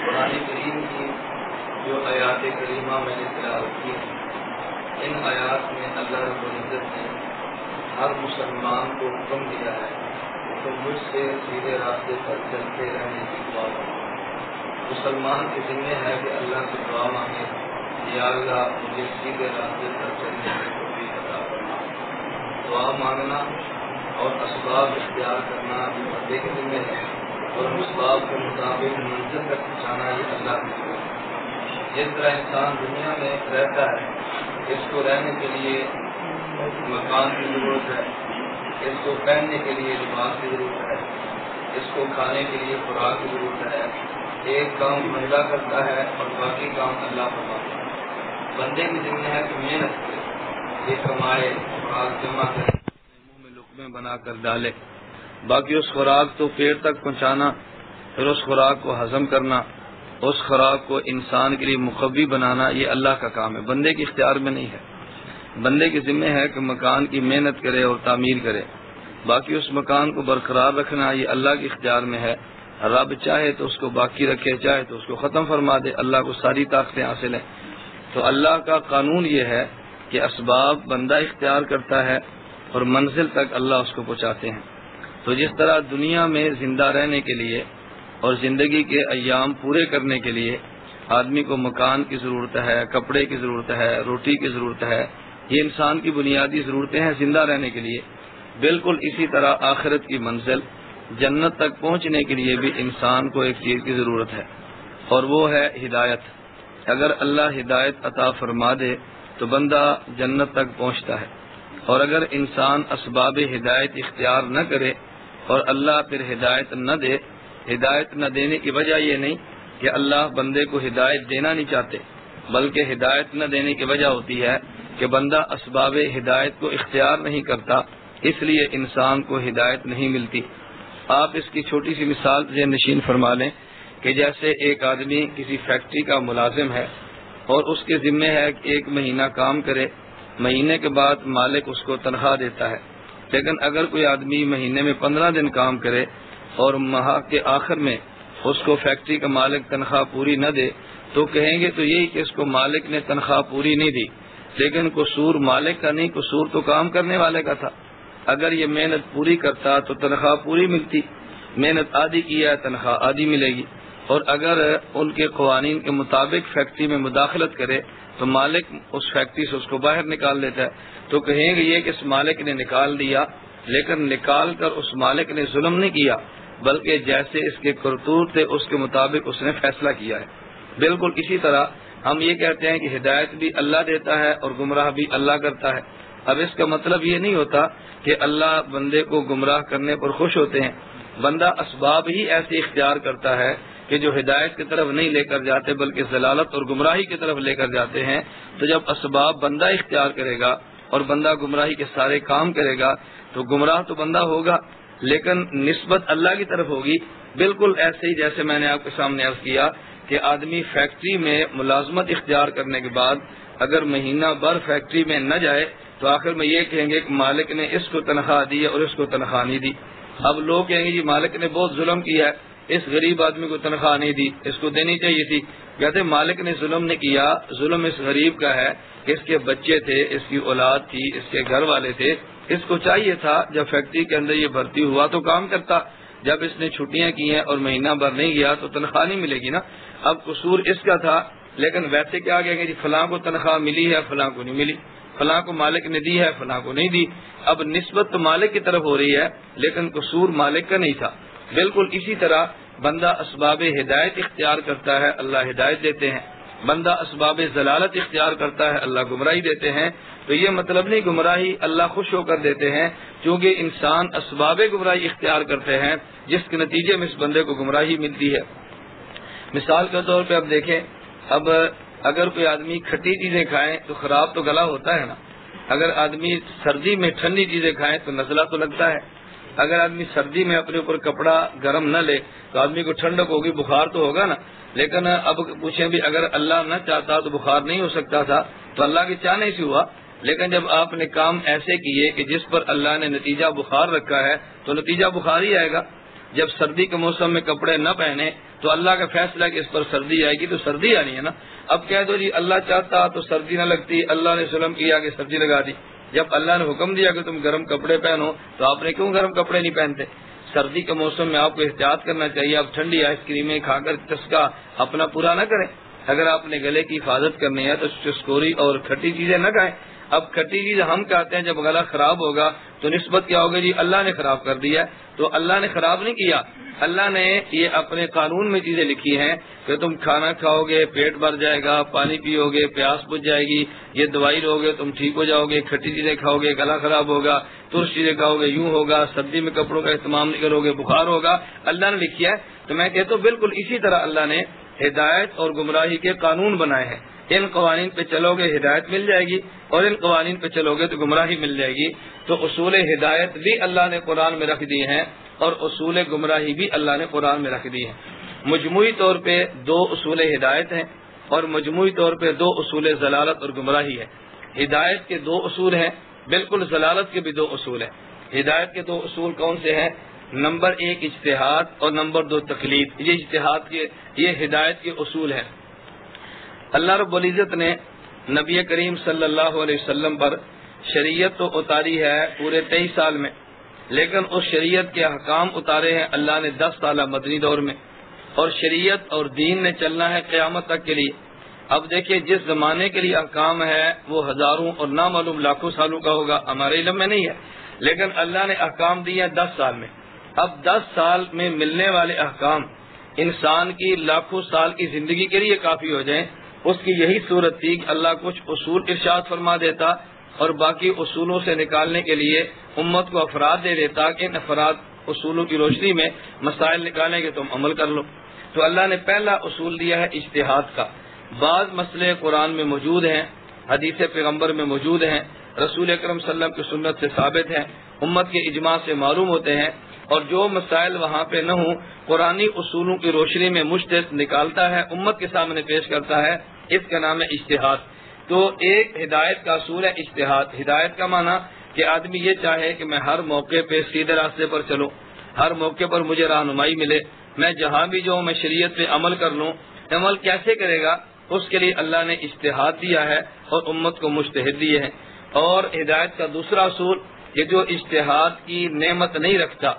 कुरान करीम की जो आयात करीमा मैंने तिलावत की इन आयात में अल्लाह रब्बुल इज़्ज़त ने हर मुसलमान को हुक्म दिया है तो मुझसे सीधे रास्ते पर चलते रहने की दुआ मुसलमान के जिम्मे है। कि अल्लाह से दुआ मांगे या अल्लाह मुझे सीधे रास्ते पर चलने की तौफीक अता करना दुआ मांगना और असबाब इख्तियार करना बंदे के जिम्मे है और असबाब के मुताबिक मंजिल तक पहुँचाना ये अल्लाह की जिम्मे है जिस तरह इंसान दुनिया में रहता है, इसको रहने के लिए मकान की ज़रूरत है, इसको पहनने के लिए लिबास की ज़रूरत है, इसको खाने के लिए खुराक की ज़रूरत है, एक काम बंदा करता है और बाकी काम अल्लाह फरमाता है। बंदे की जिम्मे है कि मेहनत करे, ये कमाए खुराक जमा करे। में बनाकर डाले। बाकी उस खुराक तो पेट तक पहुंचाना, फिर उस खुराक को हजम करना, उस खुराक को इंसान के लिए मुखबी बनाना, ये अल्लाह का काम है। बंदे के इख्तियार में नहीं है। बंदे के जिम्मे है कि मकान की मेहनत करे और तामीर करे। बाकी उस मकान को बरकरार रखना, ये अल्लाह के इख्तियार में है। रब चाहे तो उसको बाकी रखे, चाहे तो उसको ख़त्म फरमा दे, अल्लाह को सारी ताकतें हासिल हैं। तो अल्लाह का कानून ये है कि असबाब बंदा इख्तियार करता है और मंजिल तक अल्लाह उसको पहुंचाते हैं। तो जिस तरह दुनिया में ज़िंदा रहने के लिए और ज़िंदगी के अयाम पूरे करने के लिए आदमी को मकान की ज़रूरत है, कपड़े की ज़रूरत है, रोटी की ज़रूरत है, ये इंसान की बुनियादी जरूरतें हैं ज़िंदा रहने के लिए, बिल्कुल इसी तरह आखिरत की मंजिल, जन्नत तक पहुँचने के लिए भी इंसान को एक चीज़ की ज़रूरत है, और वो है हिदायत। अगर अल्लाह हिदायत अता फरमा दे तो बंदा जन्नत तक पहुँचता है। और अगर इंसान असबाब हिदायत इख्तियार न करे और अल्लाह फिर हिदायत न दे, हिदायत न देने की वजह यह नहीं कि अल्लाह बंदे को हिदायत देना नहीं चाहते, बल्कि हिदायत न देने की वजह होती है कि बंदा असबाब हिदायत को इख्तियार नहीं करता, इसलिए इंसान को हिदायत नहीं मिलती। आप इसकी छोटी सी मिसाल से नशीन फरमा लें कि जैसे एक आदमी किसी फैक्ट्री का मुलाजिम है और उसके जिम्मे है एक महीना काम करे महीने के बाद मालिक उसको तनख्वाह देता है। लेकिन अगर कोई आदमी महीने में पंद्रह दिन काम करे और माह के आखिर में उसको फैक्ट्री का मालिक तनख्वाह पूरी न दे तो कहेंगे तो यही कि इसको मालिक ने तनख्वाह पूरी नहीं दी। लेकिन कसूर मालिक का नहीं, कसूर तो काम करने वाले का था। अगर ये मेहनत पूरी करता तो तनख्वाह पूरी मिलती। मेहनत आधी की है, तनख्वाह आधी मिलेगी। और अगर उनके कवानीन के मुताबिक फैक्ट्री में मुदाखलत करे तो मालिक उस फैक्ट्री से उसको बाहर निकाल देता है। तो कहेंगे ये कि इस मालिक ने निकाल दिया, लेकिन निकाल कर उस मालिक ने जुल्म नहीं किया, बल्कि जैसे इसके करतूत थे, उसके मुताबिक उसने फैसला किया है। बिल्कुल इसी तरह हम ये कहते हैं कि हिदायत भी अल्लाह देता है और गुमराह भी अल्लाह करता है। अब इसका मतलब ये नहीं होता कि अल्लाह बंदे को गुमराह करने पर खुश होते हैं। बंदा असबाब ही ऐसे इख्तियार करता है कि जो हिदायत की तरफ़ नहीं लेकर जाते, बल्कि जलालत और गुमराही की तरफ़ लेकर जाते हैं तो जब असबाब बंदा इख्तियार करेगा और बंदा गुमराही के सारे काम करेगा तो गुमराह तो बंदा होगा, लेकिन नस्बत अल्लाह की तरफ़ होगी। बिल्कुल ऐसे ही जैसे मैंने आपके सामने अर्ज़ किया कि आदमी फैक्ट्री में मुलाजमत इख्तियार करने के बाद अगर महीना भर फैक्ट्री में न जाए तो आखिर में ये कहेंगे कि मालिक ने इसको तनख्वाह दी और इसको तनख्वाह नहीं दी। अब लोग कहेंगे जी, मालिक ने बहुत जुल्म किया है। इस गरीब आदमी को तनख्वाह नहीं दी, इसको देनी चाहिए थी। कहते, मालिक ने जुल्म ने किया, जुल्म इस गरीब का है, इसके बच्चे थे, इसकी औलाद थी, इसके घर वाले थे, इसको चाहिए था, जब फैक्ट्री के अंदर ये भर्ती हुआ तो काम करता। जब इसने छुट्टियाँ की हैं और महीना भर नहीं गया तो तनख्वाह नहीं मिलेगी ना। अब कसूर इसका था, लेकिन वैसे क्या कहेंगे जी, फलां को तनख्वाह मिली है, फलां को नहीं मिली। फलां को मालिक ने दी है, फलां को नहीं दी। अब निस्बत तो मालिक की तरफ़ हो रही है, लेकिन कसूर मालिक का नहीं था। बिल्कुल इसी तरह बंदा इसबाब हिदायत इख्तियार करता है, अल्लाह हिदायत देते हैं। बंदा इसबाब जलालत इख्तियार करता है, अल्लाह गुमराही देते हैं। तो ये मतलब नहीं, गुमराही अल्लाह खुश होकर देते हैं, क्योंकि इंसान इसबाब गुमराही इख्तियार करते हैं, जिसके नतीजे में इस बंदे को गुमराही मिलती है। मिसाल के तौर पर अब देखें, अब अगर कोई आदमी खट्टी चीज़ें खाए तो खराब तो गला होता है ना। अगर आदमी सर्दी में ठंडी चीज़ें खाए तो नजला तो लगता है। अगर आदमी सर्दी में अपने ऊपर कपड़ा गर्म न ले तो आदमी को ठंडक होगी, बुखार तो होगा ना। लेकिन अब पूछे भी, अगर अल्लाह न चाहता तो बुखार नहीं हो सकता था तो अल्लाह की चाहने से हुआ। लेकिन जब आपने काम ऐसे किए कि जिस पर अल्लाह ने नतीजा बुखार रखा है तो नतीजा बुखार ही आएगा। जब सर्दी के मौसम में कपड़े न पहने तो अल्लाह का फैसला कि इस पर सर्दी आएगी तो सर्दी आनी है ना। अब कह दो जी, अल्लाह चाहता तो सर्दी न लगती, अल्लाह ने सुलम किया कि सर्दी लगा दी। जब अल्लाह ने हुक्म दिया कि तुम गर्म कपड़े पहनो तो आपने क्यों गर्म कपड़े नहीं पहनते? सर्दी के मौसम में आपको एहतियात करना चाहिए, आप ठंडी आइसक्रीमें खाकर चस्का अपना पूरा न करें। अगर आपने गले की हिफाजत करनी है तो चस्कोरी और खट्टी चीज़ें न खाएँ। अब खट्टी चीज़ हम कहते हैं, जब गला खराब होगा तो नस्बत क्या होगी? जी, अल्लाह ने खराब कर दिया तो अल्लाह ने खराब नहीं किया। अल्लाह ने ये अपने कानून में चीज़ें लिखी हैं कि तुम खाना खाओगे, पेट भर जाएगा, पानी पियोगे, प्यास बुझ जाएगी, ये दवाई लोगे, तुम ठीक हो जाओगे, खट्टी चीज़ें खाओगे, गला खराब होगा, तुरस चीज़ें खाओगे, यूँ होगा, सर्दी में कपड़ों का इस्तेमाल नहीं करोगे, बुखार होगा। अल्लाह ने लिखी है। तो मैं कहता हूँ, बिल्कुल इसी तरह अल्लाह ने हिदायत और गुमराही के कानून बनाए हैं। इन कवानीन पे चलोगे हिदायत मिल जाएगी और इन कवानीन पे चलोगे तो गुमराही मिल जाएगी। तो उसूल हिदायत भी अल्लाह ने कुरान में रख दिए हैं और असूल गुमराही भी अल्लाह ने कुरान में रख दी है। मजमू तौर पर दो उसूल हिदायत हैं और मजमू तौर पर दो उसूल जलालत और गुमराही है। हिदायत के दो असूल हैं, बिल्कुल जलालत के भी दो असूल हैं। हिदायत के दो असूल कौन से हैं? नंबर एक इजतहाद और नंबर दो तकलीद। ये इजतहाद के, ये हिदायत के असूल हैं। अल्लाह रबुल्ज़त ने नबी करीम सल्लल्लाहु अलैहि वसल्लम पर शरीयत तो उतारी है पूरे तेईस साल में, लेकिन उस शरीयत के अहकाम उतारे हैं अल्लाह ने दस साल मदनी दौर में। और शरीयत और दीन ने चलना है क्यामत तक के लिए। अब देखिए, जिस जमाने के लिए अहकाम है, वो हज़ारों और नामालूम लाखों सालों का होगा, हमारे इलम में नहीं है, लेकिन अल्लाह ने अहकाम दिए हैं दस साल में। अब दस साल में मिलने वाले अहकाम इंसान की लाखों साल की ज़िंदगी के लिए काफ़ी हो जाए। उसकी यही सूरत थी कि अल्लाह कुछ उसूल इर्शाद फरमा देता और बाकी उसूलों से निकालने के लिए उम्मत को अफराद दे देता कि इन अफराद उसूलों की रोशनी में मसाइल निकालेंगे तुम अमल कर लो। तो अल्लाह ने पहला उसूल दिया है इश्तिहाद का। बाद मसले कुरान में मौजूद हैं, हदीस पैगंबर में मौजूद हैं, रसूल अक्रम सल्लम की सुन्नत से साबित हैं, उम्मत के इजमा से मालूम होते हैं और जो मसाइल वहाँ पे न हो कुरानी उसूलों की रोशनी में मुश्त निकालता है, उम्मत के सामने पेश करता है, इसका नाम है इश्तिहाद। तो एक हिदायत का असूल है इश्तिहाद। हिदायत का माना कि आदमी ये चाहे कि मैं हर मौके पे सीधे रास्ते पर चलूँ, हर मौके पर मुझे रहनुमाई मिले, मैं जहाँ भी जाऊँ, मैं शरीयत पे अमल कर लूँ। अमल कैसे करेगा? उसके लिए अल्लाह ने इश्तिहाद दिया है और उम्मत को मुश्तहद दिए हैं। और हिदायत का दूसरा असूल, ये जो इश्तिहाद की नेमत नहीं रखता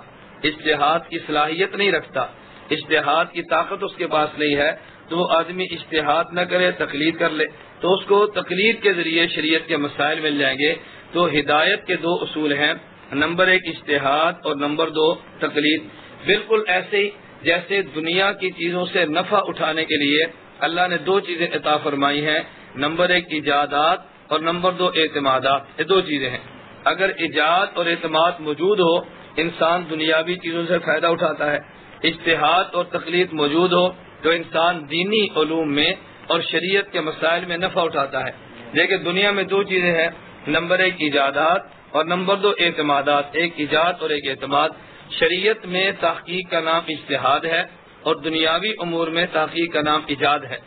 इश्तिहाद की सलाहियत नहीं रखता। इश्तिहाद की ताकत उसके पास नहीं है तो वो आदमी इश्तिहाद न करे, तकलीद कर ले। तो उसको तकलीद के ज़रिए शरीयत के मसाइल मिल जाएँगे। तो हिदायत के दो असूल हैं। नंबर एक, इश्तेहाद, और नंबर दो, तकलीद। बिल्कुल ऐसे ही, जैसे दुनिया की चीज़ों से नफा उठाने के लिए अल्लाह ने दो चीज़ें अता फरमाई हैं। नंबर एक, इजादात, और नंबर दो, एतमादात। ये दो चीज़ें हैं। अगर इजाद और एतमाद मौजूद हो इंसान दुनियावी चीज़ों से फ़ायदा उठाता है। इश्तेहाद और तकलीद मौजूद हो तो इंसान दीनी ओलूम में और शरीयत के मसाइल में नफा उठाता है। लेकिन दुनिया में दो चीज़ें हैं। नंबर एक, इजादात और नंबर दो, एतमादात। एक ईजाद और एक, एतमाद। शरीयत में तहकीक का नाम इश्तहाद है और दुनियावी अमूर में तहकीक का नाम ईजाद है।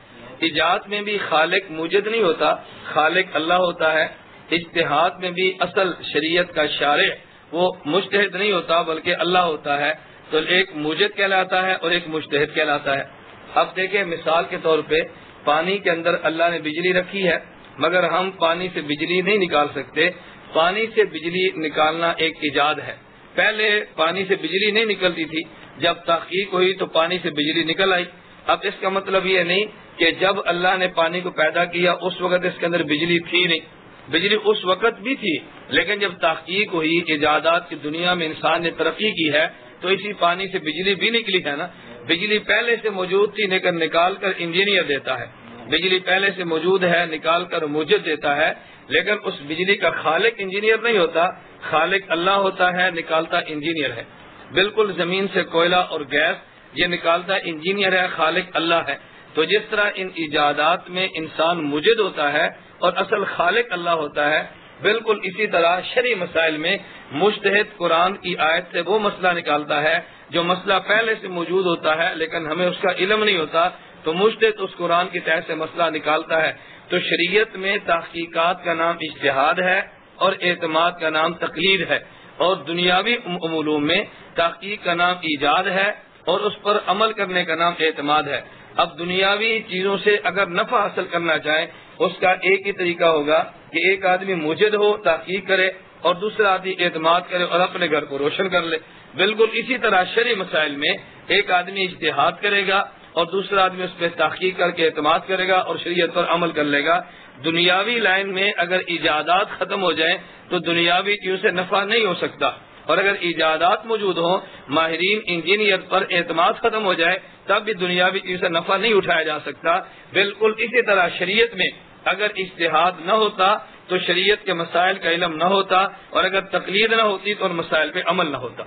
ईजाद में भी खालिक मुजद नहीं होता। खालिक अल्लाह होता है। इश्तहाद में भी असल शरीयत का शारे वो मुश्तहद नहीं होता, बल्कि अल्लाह होता है। तो एक मुजद कहलाता है और एक मुश्तहद कहलाता है। अब देखें मिसाल के तौर पे पानी के अंदर अल्लाह ने बिजली रखी है, मगर हम पानी से बिजली नहीं निकाल सकते। पानी से बिजली निकालना एक ईजाद है। पहले पानी से बिजली नहीं निकलती थी। जब तहकीक हुई तो पानी से बिजली निकल आई। अब इसका मतलब ये नहीं कि जब अल्लाह ने पानी को पैदा किया, उस वक्त इसके अंदर बिजली थी नहीं। बिजली उस वक्त भी थी, लेकिन जब तहकीक हुई इजादात की दुनिया में इंसान ने तरक्की की है तो इसी पानी से बिजली भी निकली है ना? बिजली पहले से मौजूद थी लेकिन निकाल कर इंजीनियर देता है। बिजली पहले से मौजूद है निकाल कर मुजद देता है, लेकिन उस बिजली का खालिक इंजीनियर नहीं होता। खालिक अल्लाह होता है, निकालता इंजीनियर है। बिल्कुल ज़मीन से कोयला और गैस, ये निकालता इंजीनियर है, खालिक अल्लाह है। तो जिस तरह इन इजादात में इंसान मुजद होता है और असल खालिक अल्लाह होता है, बिल्कुल इसी तरह शरी मसाइल में मुश्तहद कुरान की आयत से वो मसला निकालता है जो मसला पहले से मौजूद होता है, लेकिन हमें उसका इलम नहीं होता तो मुश्तहद उस कुरान की तहत से मसला निकालता है। तो शरीयत में तहकीकात का नाम इश्तहाद है और एतमाद का नाम तकलीद है और दुनियावी अमूलूम में तहकीक का नाम ईजाद है और उस पर अमल करने का नाम एतमाद है। अब दुनियावी चीज़ों से अगर नफा हासिल करना चाहे, उसका एक ही तरीका होगा कि एक आदमी मुजद हो तहकीक करे और दूसरा आदमी एतमाद करे और अपने घर को रोशन कर ले। बिल्कुल इसी तरह शरी मसाइल में एक आदमी इश्तेहाद करेगा और दूसरा आदमी उस पर तहकीक करके अतमाद करेगा और शरीयत पर अमल कर लेगा। दुनियावी लाइन में अगर इजादात खत्म हो जाए तो दुनियावी चीज़ों से नफा नहीं हो सकता। और अगर इजादात मौजूद हो, माहरीन इंजीनियर पर एतमाद खत्म हो जाए, तब भी दुनियावी से नफा नहीं उठाया जा सकता। बिल्कुल इसी तरह शरीयत में अगर इश्तेहाद न होता तो शरीयत के मसाइल का इलम न होता, और अगर तकलीद न होती तो उन मसाइल पे अमल न होता।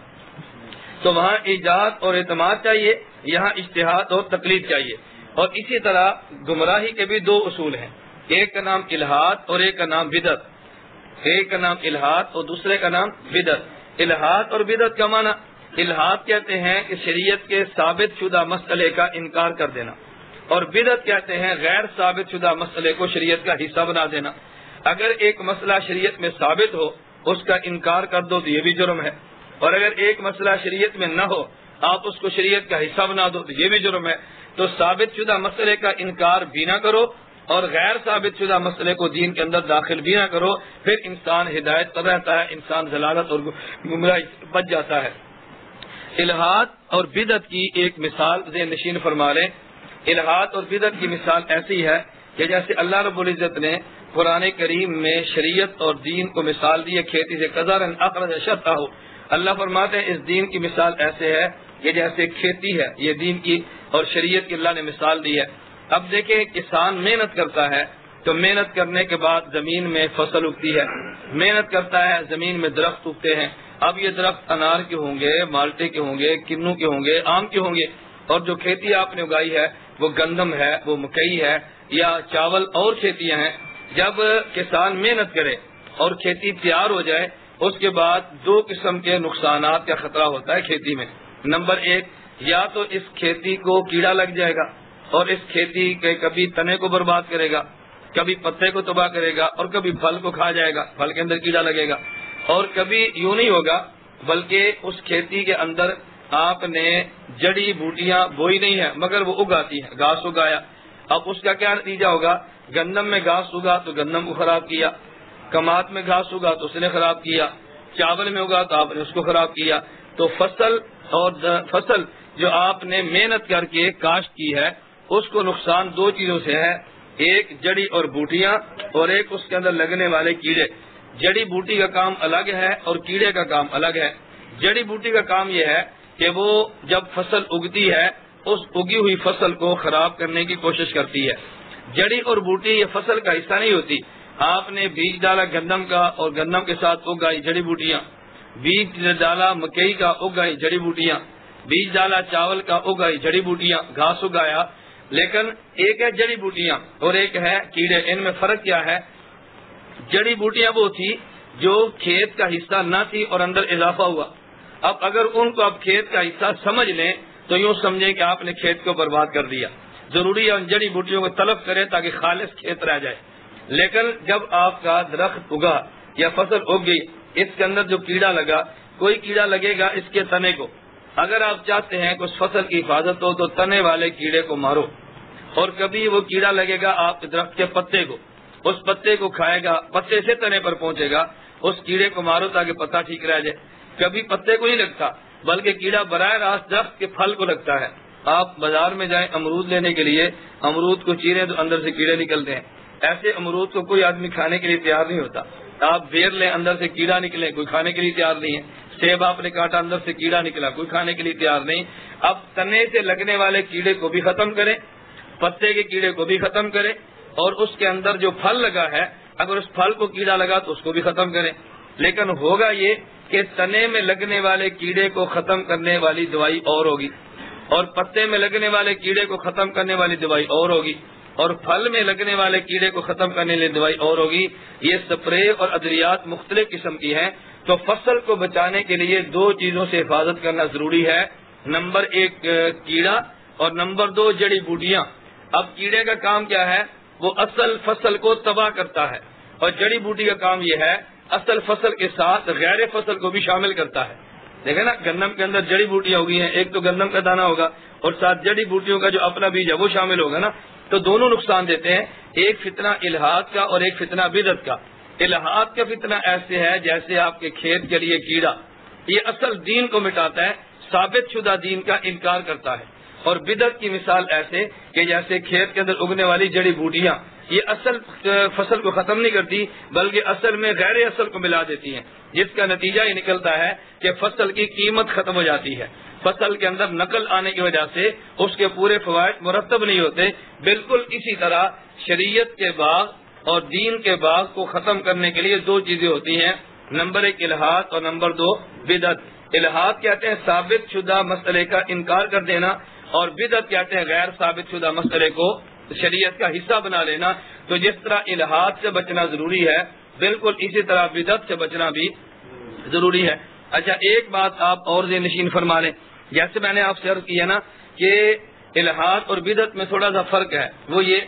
तो वहाँ ईजाद और एतमाद चाहिए, यहाँ इश्तेहाद और तकलीद चाहिए। और इसी तरह गुमराही के भी दो असूल हैं। एक का नाम इलाहाद और एक का नाम बिदत। एक का नाम इलाहाद और दूसरे का नाम बिदत। इलाहाद और बिदत का माना। इलाहाद कहते हैं कि शरीयत के साबित शुदा मसले का इनकार कर देना। और बिदत कहते हैं गैर साबित शुदा मसले को शरीयत का हिस्सा बना देना। अगर एक मसला शरीयत में साबित हो, उसका इनकार कर दो तो ये भी जुर्म है। और अगर एक मसला शरीयत में न हो, आप उसको शरीयत का हिस्सा बना दो तो ये भी जुर्म है। तो साबित शुदा मसले का इनकार भी ना करो और गैर साबित शुदा मसले को दीन के अंदर दाखिल भी ना करो, फिर इंसान हिदायत पर रहता है, इंसान जलालत और गुमराह बच जाता है। इलाहाद और बिदत की एक मिसाल जे नशीन फरमा लें। इलाहाद और बिदत की मिसाल ऐसी है कि जैसे अल्लाह रब्बुल इज़्ज़त ने कुरान करीम में शरीयत और दीन को मिसाल दी है, खेती से कदर अखरज शता हो अल्लाह फरमाते हैं, इस दीन की मिसाल ऐसे है कि जैसे खेती है, ये दीन की और शरीयत की अल्लाह ने मिसाल दी है। अब देखें, किसान मेहनत करता है तो मेहनत करने के बाद ज़मीन में फ़सल उगती है। मेहनत करता है, ज़मीन में दरख्त उगते हैं। अब ये दरख्त अनार के होंगे, माल्टे के होंगे, किन्नू के होंगे, आम के होंगे, और जो खेती आपने उगाई है, वो गंदम है, वो मकई है, या चावल और खेतियाँ हैं। जब किसान मेहनत करे और खेती तैयार हो जाए, उसके बाद दो किस्म के नुकसान का खतरा होता है खेती में। नंबर एक, या तो इस खेती को कीड़ा लग जाएगा और इस खेती के कभी तने को बर्बाद करेगा, कभी पत्ते को तबाह करेगा और कभी फल को खा जाएगा, फल के अंदर कीड़ा लगेगा। और कभी यूँ नहीं होगा, बल्कि उस खेती के अंदर आपने जड़ी बूटियाँ बोई नहीं है, मगर वो उगाती है, घास उगाया। अब उसका क्या नतीजा होगा? गंदम में घास उगा तो गंदम को खराब किया। कमात में घास उगा तो उसने खराब किया। चावल में उगा तो आपने उसको खराब किया। तो फ़सल और फ़सल जो आपने मेहनत करके काश्त की है उसको नुकसान दो चीज़ों से है। एक जड़ी और बूटियाँ और एक उसके अंदर लगने वाले कीड़े। जड़ी बूटी का काम अलग है और कीड़े का काम अलग है। जड़ी बूटी का काम यह है कि वो जब फ़सल उगती है, उस उगी हुई फ़सल को खराब करने की कोशिश करती है। जड़ी और बूटी ये फ़सल का हिस्सा नहीं होती। आपने बीज डाला गंदम का और गंदम के साथ उगाई जड़ी बूटियाँ। बीज डाला मकई का उगाई जड़ी बूटियाँ। बीज डाला चावल का उगाई जड़ी बूटियाँ। घास उगाया लेकिन एक है जड़ी बूटियाँ और एक है कीड़े। इनमें फ़र्क क्या है? जड़ी बूटियाँ वो थी जो खेत का हिस्सा न थी और अंदर इजाफा हुआ। अब अगर उनको आप खेत का हिस्सा समझ लें तो यूँ समझें कि आपने खेत को बर्बाद कर दिया। ज़रूरी है उन जड़ी बूटियों को तलब करें ताकि खालिश खेत रह जाए। लेकिन जब आपका दरख्त उगा या फ़सल उग गई, इसके अंदर जो कीड़ा लगा, कोई कीड़ा लगेगा इसके तने को। अगर आप चाहते हैं कुछ फ़सल की हिफाजत हो तो तने वाले कीड़े को मारो। और कभी वो कीड़ा लगेगा आप दरख्त के पत्ते को। उस पत्ते को खाएगा, पत्ते से तने पर पहुंचेगा। उस कीड़े को मारो ताकि पत्ता ठीक रह जाए। कभी पत्ते को नहीं लगता, बल्कि कीड़ा बराह रास्त दरख्त के फल को लगता है। आप बाज़ार में जाएँ अमरूद लेने के लिए। अमरूद को चीरे तो अंदर से कीड़े निकलते हैं। ऐसे अमरूद को कोई आदमी खाने के लिए तैयार नहीं होता। आप बेर लें, अंदर से कीड़ा निकले, कोई खाने के लिए तैयार नहीं है। सेब आपने काटा, अंदर से कीड़ा निकला, कोई खाने के लिए तैयार नहीं। अब तने से लगने वाले कीड़े को भी खत्म करें, पत्ते के कीड़े को भी खत्म करें, और उसके अंदर जो फल लगा है, अगर उस फल को कीड़ा लगा तो उसको भी खत्म करें। लेकिन होगा ये कि तने में लगने वाले कीड़े को खत्म करने वाली दवाई और होगी, और पत्ते में लगने वाले कीड़े को खत्म करने वाली दवाई और होगी, और फल में लगने वाले कीड़े को खत्म करने वाली दवाई और होगी। ये स्प्रे और अद्रियात मुख्तलिफ़ किस्म की हैं। तो फ़सल को बचाने के लिए दो चीज़ों से हिफाजत करना ज़रूरी है। नंबर एक कीड़ा और नंबर दो, जड़ी बूटियाँ। अब कीड़े का काम क्या है? वो असल फ़सल को तबाह करता है। और जड़ी बूटी का काम यह है, असल फ़सल के साथ गैर फ़सल को भी शामिल करता है। देखे ना गन्नम के अंदर जड़ी बूटियाँ होगी हैं, एक तो गन्नम का दाना होगा, और साथ जड़ी बूटियों का जो अपना बीज है, वो शामिल होगा ना। तो दोनों नुकसान देते हैं, एक फितना इलाहाद का और एक फितना बिदत का। इलाहाद का फितना ऐसे है जैसे आपके खेत के लिए कीड़ा। ये असल दीन को मिटाता है, साबित शुदा दीन का इनकार करता है। और बिदत की मिसाल ऐसे कि जैसे खेत के अंदर उगने वाली जड़ी बूटियाँ, ये असल फ़सल को खत्म नहीं करती, बल्कि असल में गैर असल को मिला देती हैं। जिसका नतीजा ये निकलता है कि फ़सल की कीमत खत्म हो जाती है। फ़सल के अंदर नकल आने की वजह से उसके पूरे फवायद मुरतब नहीं होते। बिल्कुल इसी तरह शरीयत के बाग और दीन के बाग को खत्म करने के लिए दो चीज़ें होती हैं। नंबर एक, इलाहाद और नंबर दो, बिदत। इलाहाद कहते हैं, साबित शुदा मसले का इनकार कर देना और बिदत कहते हैं, गैर साबित शुदा मसले को शरीयत का हिस्सा बना लेना। तो जिस तरह इलाहाद से बचना ज़रूरी है, बिल्कुल इसी तरह बिदत से बचना भी ज़रूरी है। अच्छा एक बात आप और नशीन फरमा लें। जैसे मैंने आपसे अर्ज़ किया ना कि इलाहाद और बिदत में थोड़ा सा फ़र्क है, वो ये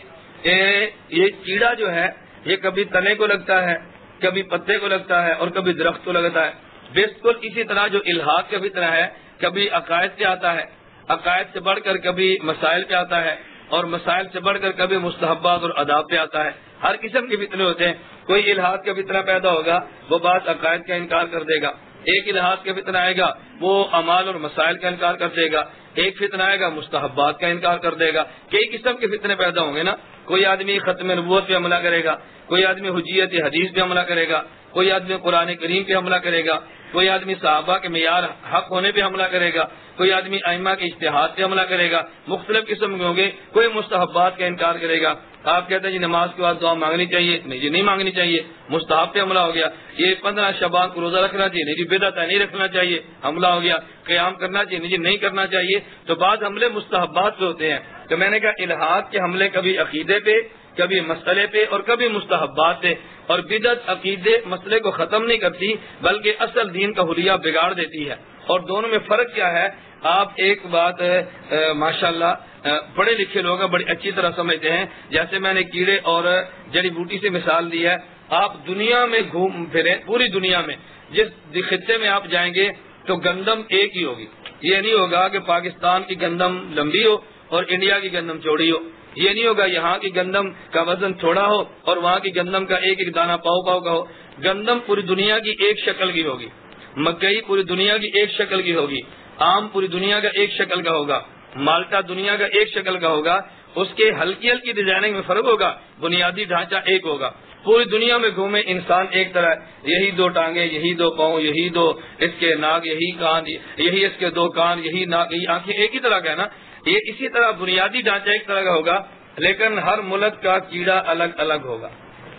ए, ये कीड़ा जो है ये कभी तने को लगता है कभी पत्ते को लगता है और कभी दरख्त को लगता है। बिल्कुल इसी तरह जो इलाहाद का भी तरह है कभी अकायद से आता है। अकायद से बढ़कर कभी मसाइल पे आता है और मसाइल से बढ़कर कभी मुस्तहबात और अदाब पे आता है। हर किस्म के फितने होते हैं। कोई इलाहाद का फितना पैदा होगा वो बात अकायद का इनकार कर देगा। एक इलाहाद का फितना आएगा वो अमाल और मसाइल का इनकार कर देगा। एक फितना आएगा मुस्तहबात का इनकार कर देगा। कई किस्म के फितने पैदा होंगे ना। कोई आदमी खत्म नबूत पे हमला करेगा, कोई आदमी हुजियत हदीस पे हमला करेगा। कोई आदमी कुरान करीम पे हमला करेगा, कोई आदमी साहबा के मैार हक होने पे हमला करेगा, कोई आदमी अमा के इश्तेहाद पे हमला करेगा, मुख्तलिफ़ किस्म के होंगे, कोई मुस्तहबात का इनकार करेगा। आप कहते हैं जी नमाज़ के बाद दुआ मांगनी चाहिए, नहीं जी नहीं मांगनी चाहिए, मुस्तहब पे हमला हो गया। ये पंद्रह शबान को रोजा रखना चाहिए, नहीं जी बेदत है, नहीं रखना चाहिए, हमला हो गया। क्याम करना चाहिए, नहीं जी नहीं करना चाहिए। तो बाद हमले मुस्तहबात पे होते हैं। तो मैंने कहा इलाहाद के हमले कभी अकीदे पे कभी मसले पे और कभी मुस्तहबात पे। और बिदत, अकीदे मसले को खत्म नहीं करती, बल्कि असल दीन का हुलिया बिगाड़ देती है। और दोनों में फ़र्क क्या है? आप एक बात माशाल्लाह पढ़े लिखे लोग बड़ी अच्छी तरह समझते हैं। जैसे मैंने कीड़े और जड़ी बूटी से मिसाल दी है, आप दुनिया में घूम फिरे, पूरी दुनिया में, जिस खत्ते में आप जाएँगे तो गंदम एक ही होगी। ये नहीं होगा कि पाकिस्तान की गंदम लंबी हो और इंडिया की गंदम चौड़ी हो। ये नहीं होगा, यहाँ की गंदम का वज़न थोड़ा हो और वहाँ की गंदम का एक एक दाना पाव पाव का हो। गंदम पूरी दुनिया की एक शक्ल की होगी। मकई पूरी दुनिया की एक शक्ल की होगी। आम पूरी दुनिया का एक शक्ल का होगा। माल्टा दुनिया का एक शक्ल का होगा। उसके हल्की हल्की डिज़ाइनिंग में फ़र्क होगा। बुनियादी ढांचा एक होगा। पूरी दुनिया में घूमे इंसान एक तरह। यही दो टांगे, यही दो पाँव, यही दो इसके नाक यही कान, यही इसके दो कान, यही नाक, यही आँखें एक ही तरह का है ना? ये इसी तरह बुनियादी ढांचा एक तरह का होगा, लेकिन हर मुल्क का कीड़ा अलग अलग होगा।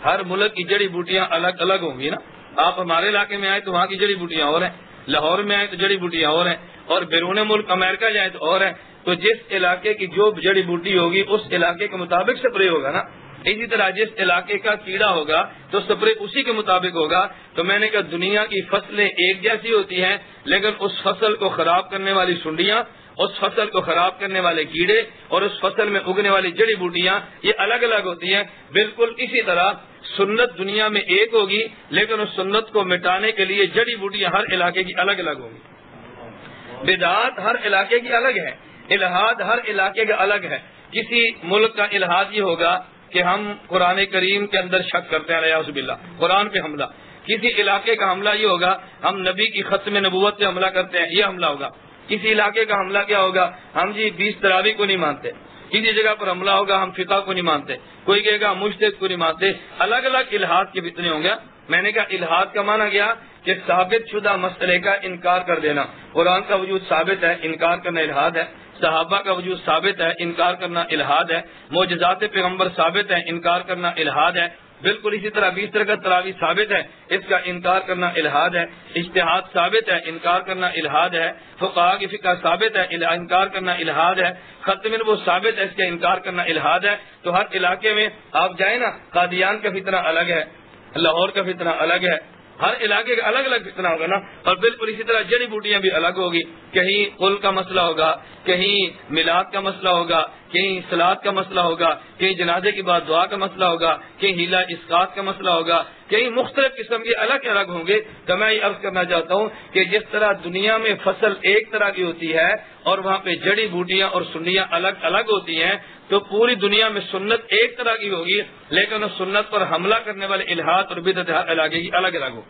हर मुल्क की जड़ी बूटियाँ अलग अलग होंगी ना। आप हमारे इलाके में आए तो वहाँ की जड़ी बूटियाँ और हैं। लाहौर में आए तो जड़ी बूटियाँ और हैं। और बैरून मुल्क अमेरिका जाए तो और हैं। तो जिस इलाके की जो जड़ी बूटी होगी, उस इलाके के मुताबिक स्प्रे होगा ना। इसी तरह जिस इलाके का कीड़ा होगा तो स्प्रे उसी के मुताबिक होगा। तो मैंने कहा, दुनिया की फ़सलें एक जैसी होती हैं, लेकिन उस फ़सल को खराब करने वाली सुंडियाँ उस फ़सल को खराब करने वाले कीड़े और उस फ़सल में उगने वाली जड़ी बूटियाँ, ये अलग अलग होती हैं। बिल्कुल इसी तरह सुन्नत दुनिया में एक होगी, लेकिन उस सुन्नत को मिटाने के लिए जड़ी बूटियाँ हर इलाके की अलग अलग होंगी। बिदात हर इलाके की अलग है, इलाहाद हर इलाके का अलग है। किसी मुल्क का इलाहाद ये होगा कि हम कुरान करीम के अंदर शक करते हैं रयासबिल्ला कुरान पे हमला। किसी इलाके का हमला ये होगा, हम नबी की खत्म नबूत से हमला करते हैं, ये हमला होगा। किसी इलाके का हमला क्या होगा? हम जी बीस तरावी को नहीं मानते। किसी जगह पर हमला होगा, हम फिका को नहीं मानते। कोई कहेगा मुश्तद को नहीं मानते। अलग अलग इलाहाद के कितने होंगे। मैंने कहा, इलाहाद का माना गया कि साबित शुदा मसले का इनकार कर देना। कुरान का वजूद साबित है, इनकार करना इलाहाद है। सहाबा का वजूद साबित है, इनकार करना इलाहाद है। मोजात पैगंबर साबित है, इनकार करना इलाहाद है। बिल्कुल इसी तरह बीस का तरावी साबित है। इसका इनकार करना इलाहाद है। इश्तेहाद साबित है। इनकार करना इलाहाद है। फुका की फिका साबित है। इनकार करना इलाहाद है। खत्म वो साबित है, इसका इनकार करना इलाहाद है। तो हर इलाके में आप जाए ना, कादियान का फितना अलग है, लाहौर का फितना अलग है। हर इलाके का अलग अलग फितना होगा ना। और बिल्कुल इसी तरह जड़ी बूटियाँ भी अलग होगी। कहीं कुल का मसला होगा, कहीं मिलाद का मसला होगा कहीं सलाद का मसला होगा, कहीं जनाजे के बाद दुआ का मसला होगा, कहीं हीला इसकात का मसला होगा, कहीं मुख्तलिफ़ किस्म के अलग अलग होंगे तो मैं ये अर्ज़ करना चाहता हूँ कि जिस तरह दुनिया में फ़सल एक तरह की होती है और वहाँ पे जड़ी बूटियाँ और सुंडियाँ अलग अलग होती हैं तो पूरी दुनिया में सुन्नत एक तरह की होगी, लेकिन उस सुन्नत पर हमला करने वाले इलाहात और बिदत इलाके की अलग अलग हो।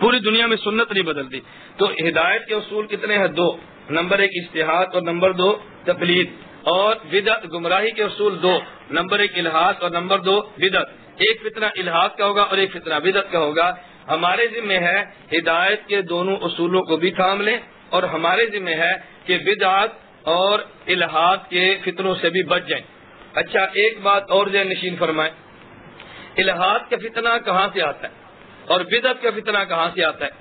पूरी दुनिया में सुन्नत नहीं बदलती। तो हिदायत के असूल कितने हैं? दो। नंबर एक इश्तेहाद और नंबर दो, तकलीद। और बिदत गुमराही के असूल दो, नंबर एक इलाहास और नंबर दो बिदत एक फितना इलाहास का होगा और एक फितना बिदत का होगा। हमारे जिम्मे है हिदायत के दोनों असूलों को भी थाम लें और हमारे जिम्मे है कि बिदात और इलाहास के फितनों से भी बच जाएँ। अच्छा एक बात और जय नशीन फरमाए। इलाहास का फितना कहाँ से आता है? और बिदत का फितना कहाँ से आता है?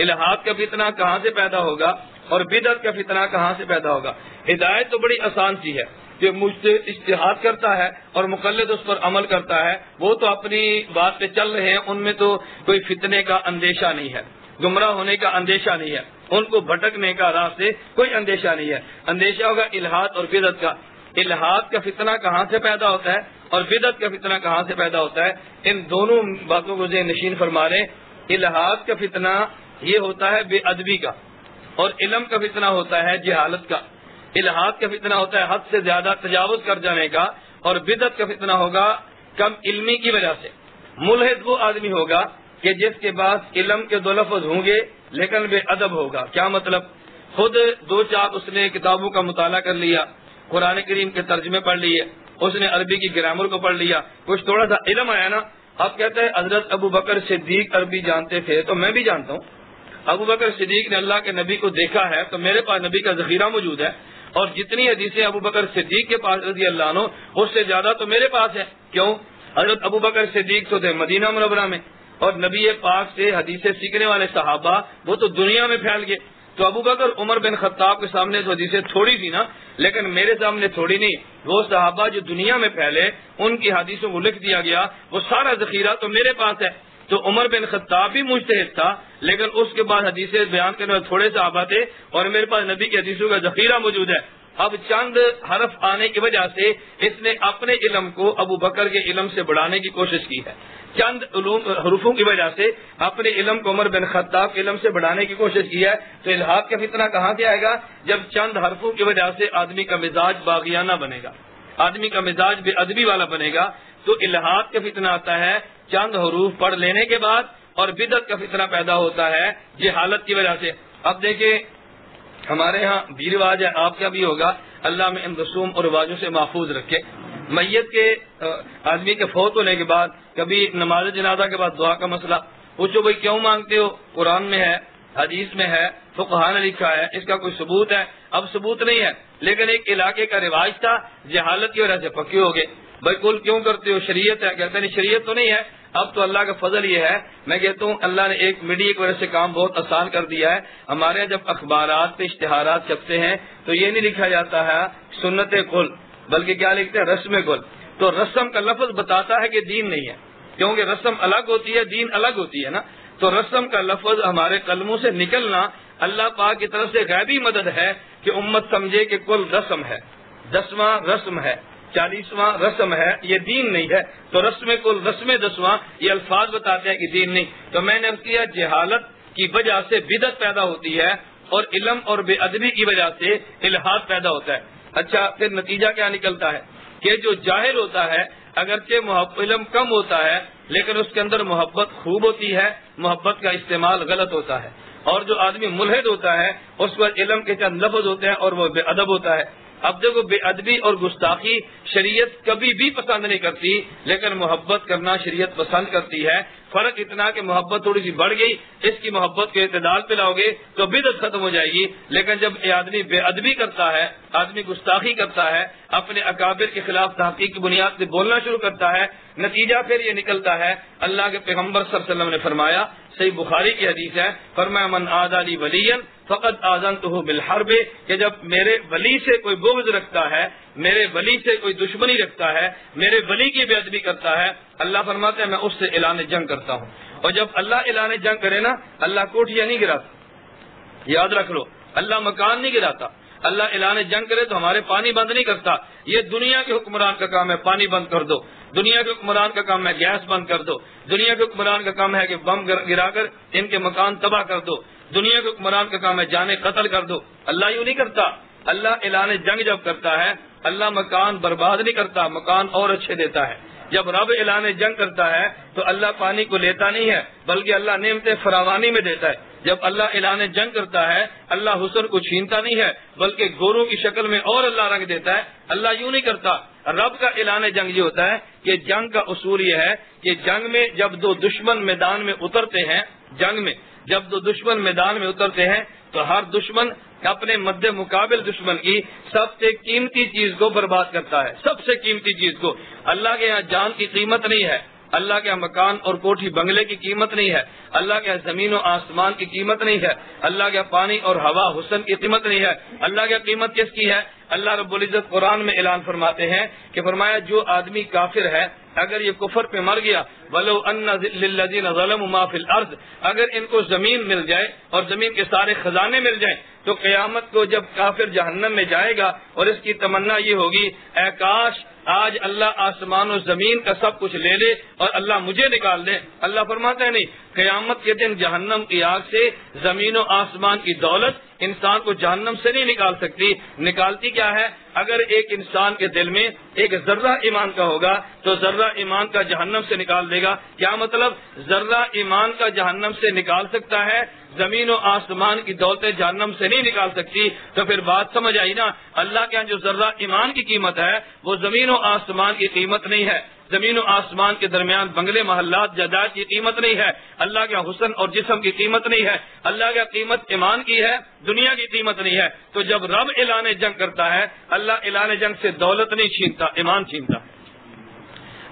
इलाहास का फितना कहाँ से पैदा होगा? और बिदत का फितना कहाँ से पैदा होगा? हिदायत तो बड़ी आसान सी है। कि मुझसे इश्तेहाद करता है और मुकलद उस पर अमल करता है, वो तो अपनी बात पे चल रहे हैं, उनमें तो कोई फितने का अंदेशा नहीं है। गुमराह होने का अंदेशा नहीं है। उनको भटकने का से कोई अंदेशा नहीं है। अंदेशा होगा इलाहाद और बिदत का। इलाहाद का फितना कहाँ से पैदा होता है और बिदत का फितना कहाँ से पैदा होता है, इन दोनों बातों को नशीन फरमा रहे इलाहाद का फितना ये होता है बेअदबी का। और इलम का फितना होता है जहालत का। इलाहाद का फितना होता है हद से ज़्यादा तजावज कर जाने का और बिदत का फितना होगा कम इल्मी की वजह से। मुलहद वो आदमी होगा कि जिसके पास इलम के दो लफ्ज होंगे, लेकिन बेअदब होगा। क्या मतलब? खुद दो चार उसने किताबों का मुताला कर लिया, कुरान करीम के तर्जमे पढ़ लिए, उसने अरबी की ग्रामर को पढ़ लिया। कुछ थोड़ा सा इलम आया ना, अब कहते हैं, हज़रत अबू बकर सिद्दीक अरबी जानते थे तो मैं भी जानता हूँ। अबू बकर सिद्दीक ने अल्लाह के नबी को देखा है तो मेरे पास नबी का जखीरा मौजूद है, और जितनी हदीसें अबू बकर सिद्दीक के पास रज़ी अल्लाह उससे ज़्यादा तो मेरे पास है। क्यों? हज़रत अबू बकर सिद्दीक तो थे मदीना मुनवरा में, और नबी पाक से हदीसें सीखने वाले सहाबा, वो तो दुनिया में फैल गए। तो Abu Bakr Umar bin Khattab के सामने तो हदीसें थोड़ी थी ना, लेकिन मेरे सामने थोड़ी नहीं। वो सहाबा जो दुनिया में फैले, उनकी हदीसों को लिख दिया गया, वो सारा जखीरा तो मेरे पास है। तो उमर बिन खत्ताब भी मुश्तहिद था, लेकिन उसके बाद हदीसें बयान करने वाले थोड़े सहाबा थे और मेरे पास नबी की हदीसों का जखीरा मौजूद है। अब चंद हरफ आने की वजह से इसने अपने इलम को अबू बकर के इलम से बढ़ाने की कोशिश की है। चंद हरूफों की वजह से अपने इलम को उमर बिन खत्ताब के इलम से बढ़ाने की कोशिश की है। तो इलाहाद का फितना कहाँ से आएगा? जब चंद हरफों की वजह से आदमी का मिजाज बागियाना बनेगा, आदमी का मिजाज बेअदबी वाला बनेगा तो इलाहाद का फितना आता है चंद हरूफ पढ़ लेने के बाद और बिदत का फितना पैदा होता है, ये हालत की वजह से। अब देखिए, हमारे यहाँ भी रिवाज है, आपका भी होगा। अल्लाह में इन रसूम और रिवाजों से महफूज रखे। मैयत के आदमी के फौत होने के बाद, कभी नमाज़ जनाजा के बाद दुआ का मसला, पूछो भाई क्यों मांगते हो? कुरान में है, हदीस में है तो ने लिखा है, इसका कोई सबूत है? अब सबूत नहीं है, लेकिन एक इलाके का रिवाज था जहालत की वजह से पक्के हो गए। भाई, कुल क्यों करते हो? शरीयत है। कहते नहीं, शरीयत तो नहीं है। अब तो अल्लाह का फजल ये है। मैं कहता हूँ, अल्लाह ने एक मीडिया की वजह से काम बहुत आसान कर दिया है। हमारे जब अखबार पे इश्तेहार छपते हैं तो ये नहीं लिखा जाता है, सुन्नत कुल, बल्कि क्या लिखते हैं? रस्म कुल। तो रस्म का लफ्ज बताता है कि दीन नहीं है। क्योंकि रस्म अलग होती है, दीन अलग होती है ना। तो रस्म का लफ्ज हमारे कलमों से निकलना अल्लाह पाक की तरफ़ से गैबी मदद है कि उम्मत समझे कि कुल रस्म है। दसवां रस्म है। चालीसवां रस्म है, ये दीन नहीं है। तो रस्म कुल रस्म दसवां, ये अल्फाज बताते हैं कि दीन नहीं। तो मैंने किया, जहालत की वजह से बिदत पैदा होती है और इलम और बेअदबी की वजह से इलाहाद पैदा होता है। अच्छा फिर नतीजा क्या निकलता है? कि जो ज़ाहिर होता है, अगरचे इलम कम होता है, लेकिन उसके अंदर मोहब्बत खूब होती है, मोहब्बत का इस्तेमाल गलत होता है। और जो आदमी मुलहद होता है, उस पर इलम के चंद लफ्ज होते हैं और वो बेअदब होता है। अब देखो बेअदबी और गुस्ताखी शरीयत कभी भी पसंद नहीं करती, लेकिन मोहब्बत करना शरीयत पसंद करती है। फ़र्क इतना कि मोहब्बत थोड़ी सी बढ़ गई, इसकी मोहब्बत के इतदाल पे लाओगे तो बिदत खत्म हो जाएगी। लेकिन जब ये आदमी बेअदबी करता है, आदमी गुस्ताखी करता है, अपने अकाबिर के खिलाफ तहकीक की बुनियाद से बोलना शुरू करता है, नतीजा फिर ये निकलता है। अल्लाह के पैगंबर वसल्लम ने फरमाया, सही बुखारी की हदीस है, फरमाया, मन आज़ादी वलीन फकत आजन तो बिलहरबे कि जब मेरे वली से कोई बोझ रखता है, मेरे वली से कोई दुश्मनी रखता है, मेरे वली की बेअदबी करता है, अल्लाह फरमाते हैं, मैं उससे ऐलान जंग करता हूँ। और जब अल्लाह ऐलान जंग करे ना, अल्लाह कोठिया नहीं गिराता। याद रख लो, अल्लाह मकान नहीं गिराता। अल्लाह ऐलान जंग करे तो हमारे पानी बंद नहीं करता। ये दुनिया के हुक्मरान का काम है, पानी बंद कर दो। दुनिया के हुक्मरान का काम है, गैस बंद कर दो। दुनिया के हुक्मरान का काम है कि बम गिराकर इनके मकान तबाह कर दो। दुनिया के हुक्मरान का काम है, जाने कत्ल कर दो। अल्लाह यूँ नहीं करता। अल्लाह ऐलान जंग जब करता है, अल्लाह मकान बर्बाद नहीं करता, मकान और अच्छे देता है। जब रब ऐलान जंग करता है तो अल्लाह पानी को लेता नहीं है, बल्कि अल्लाह नियमत फरावानी में देता है। जब अल्लाह ऐलान जंग करता है, अल्लाह हुसन को छीनता नहीं है, बल्कि गोरों की शक्ल में और अल्लाह रंग देता है। अल्लाह यूँ नहीं करता। रब का ऐलान जंग ये होता है कि जंग का उसूल ये है कि जंग में जब दो दुश्मन मैदान में उतरते हैं, जंग में जब दो दुश्मन मैदान में उतरते हैं तो हर दुश्मन अपने मध्य मुकाबिल दुश्मन की सबसे कीमती चीज़ को बर्बाद करता है। सबसे कीमती चीज़ को। अल्लाह के यहाँ जान की कीमत नहीं है। अल्लाह के मकान और कोठी बंगले की कीमत नहीं है। अल्लाह के ज़मीन और आसमान की कीमत नहीं है। अल्लाह के पानी और हवा हुसन की कीमत नहीं है। अल्लाह की कीमत किसकी है? अल्लाह रबुल्जत कुरान में ऐलान फरमाते हैं कि फरमाया, जो आदमी काफिर है, अगर ये कुफर पे मर गया, वलो अन्नजीन माफिल अर्ज़, अगर इनको ज़मीन मिल जाए और ज़मीन के सारे खजाने मिल जाए तो कयामत को जब काफिर जहन्नम में जाएगा और इसकी तमन्ना ये होगी आकाश आज अल्लाह आसमान और ज़मीन का सब कुछ ले ले और अल्लाह मुझे निकाल दे। अल्लाह फरमाता है, नहीं, कयामत के दिन जहन्नम की आग से, ज़मीन और आसमान की दौलत इंसान को जहन्नम से नहीं निकाल सकती। निकालती क्या है? अगर एक इंसान के दिल में एक जर्रा ईमान का होगा तो जर्रा ईमान का जहन्नम से निकाल देगा। क्या मतलब? जर्रा ईमान का जहन्नम से निकाल सकता है ज़मीन और आसमान की दौलतें जहन्नम से नहीं निकाल सकती तो फिर बात समझ आई ना? अल्लाह के यहाँ जो जर्रा ईमान की कीमत है, वो ज़मीन और आसमान की कीमत नहीं है। ज़मीन और आसमान के दरमियान बंगले महल्लात, जायदाद की कीमत नहीं है। अल्लाह के हुसन और जिसम की कीमत नहीं है। अल्लाह का कीमत ईमान की है, दुनिया की कीमत नहीं है। तो जब रब ऐलान जंग करता है, अल्लाह ऐलान जंग से दौलत नहीं छीनता, ईमान छीनता।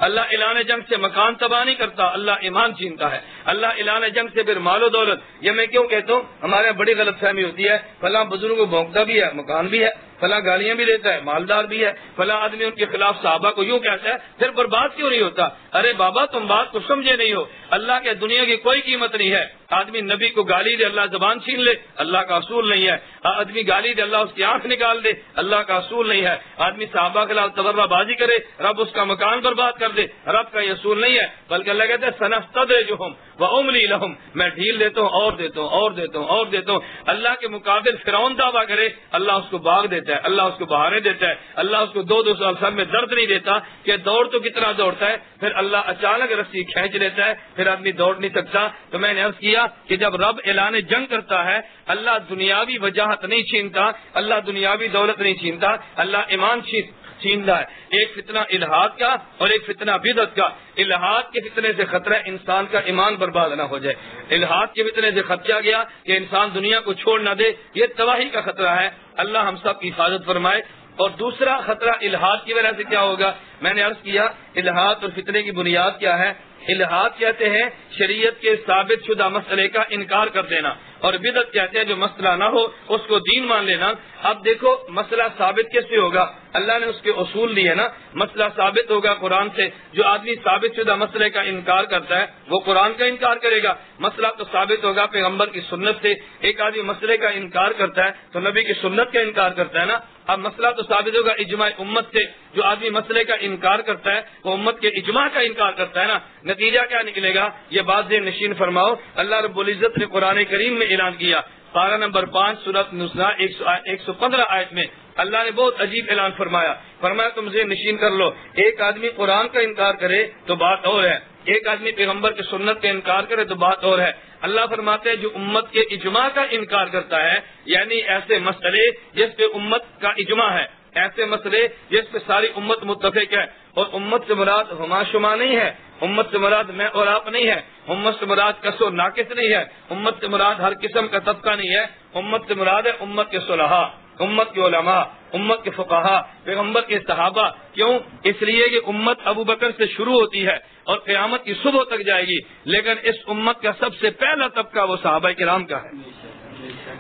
अल्लाह ऐलान जंग से मकान तबाह नहीं करता, अल्लाह ईमान छीनता है। अल्लाह ऐलान जंग से फिर मालो दौलत। ये मैं क्यों कहता हूँ? हमारे यहाँ बड़ी गलत फहमी होती है। फला बुज़ुर्ग भोंगता भी है, मकान भी है। फला गालियाँ भी देता है, मालदार भी है, फला आदमी उनके खिलाफ साहबा को यूँ कहता है, फिर बर्बाद क्यों नहीं होता? अरे बाबा, तुम बात को समझे नहीं हो। अल्लाह के दुनिया की कोई कीमत नहीं है। आदमी नबी को गाली दे, अल्लाह जबान छीन ले, अल्लाह का असूल नहीं है। आदमी गाली दे, अल्लाह उसकी आँख निकाल दे, अल्लाह का असूल नहीं है। आदमी साहबा के खिलाफ तबर्राबाजी करे, रब उसका मकान बर्बाद कर दे, रब का ये असूल नहीं है। बल्कि अल्लाह कहते हैं सनफ्तद जो हम व उमली लहम, मैं ढील देता हूँ, और देता हूँ, और देता हूँ, और देता हूँ। अल्लाह के मुकाबले फिरौन दावा करे, अल्लाह उसको बाग देता है। अल्लाह उसको बहारे देता है, अल्लाह उसको दो दो साल सर में दर्द नहीं देता कि दौड़ तो कितना दौड़ता है, फिर अल्लाह अचानक रस्सी खींच लेता है, फिर आदमी दौड़ नहीं सकता। तो मैंने अर्ज़ किया कि जब रब ऐलान जंग करता है, अल्लाह दुनियावी वजाहत नहीं छीनता, अल्लाह दुनियावी दौलत नहीं छीनता, अल्लाह ईमान छीन छीनता है। एक फितना इलाहाद का और एक फितना बिदत का। इलाहाद के फितने से खतरा इंसान का ईमान बर्बाद न हो जाए। इलाहाद के फितने से खर्चा गया कि इंसान दुनिया को छोड़ न दे, ये तबाही का खतरा है। अल्लाह हम सब की हिफाजत फरमाए। और दूसरा खतरा इलाहाद की वजह से क्या होगा? मैंने अर्ज़ किया, इलाहाद और फितने की बुनियाद क्या है? इलाहाद कहते हैं, शरीयत के साबित शुदा मसले का इनकार कर देना। और बिदत कहते हैं, जो मसला ना हो, उसको दीन मान लेना। अब देखो, मसला साबित कैसे होगा? अल्लाह ने उसके उसूल लिए ना, मसला साबित होगा कुरान से। जो आदमी साबित शुदा मसले का इनकार करता है, वो कुरान का इनकार करेगा। मसला तो साबित होगा पैगंबर की सुन्नत से। एक आदमी मसले का इनकार करता है तो नबी की सुन्नत का इनकार करता है ना। अब मसला तो साबित होगा इजमा उम्मत से। जो आदमी मसले का इनकार करता है, वो उम्मत के इजमा का इनकार करता है ना। नतीजा क्या निकलेगा? ये बात नशीन फरमाओ। अल्लाह रब्बुल इज़्ज़त ने कुरान करीम में ऐलान किया। पारा नंबर पाँच, सूरत नुसरा एक सौ पंद्रह आयत में। अल्लाह ने बहुत अजीब ऐलान फरमाया। फरमाया, तुम तुमसे नशीन कर लो। एक आदमी कुरान का इनकार करे तो बात और है। एक आदमी पैगंबर की सुन्नत का इनकार करे तो बात और है। अल्लाह फरमाते हैं, जो उम्मत के इजमा का इनकार करता है, यानी ऐसे मसले जिस पे उम्मत का इजमा है, ऐसे मसले जिस पे सारी उम्मत मुतफिक है। और उम्मत से मुराद हमाशुमा नहीं है। उम्मत से मुराद मैं और आप नहीं है। उम्मत से मुराद कसो नाकिस नहीं है। उम्मत से मुराद हर किस्म का तबका नहीं है। उम्मत से मुराद है उम्मत के सुलहा। उम्मत के उलमा, उम्मत के फुकाहा पैगंबर के सहाबा, क्यों? इसलिए कि उम्मत अबू बकर से शुरू होती है और क्यामत की सुबह तक जाएगी। लेकिन इस उम्मत का सबसे पहला तबका वो सहाबा के राम का है।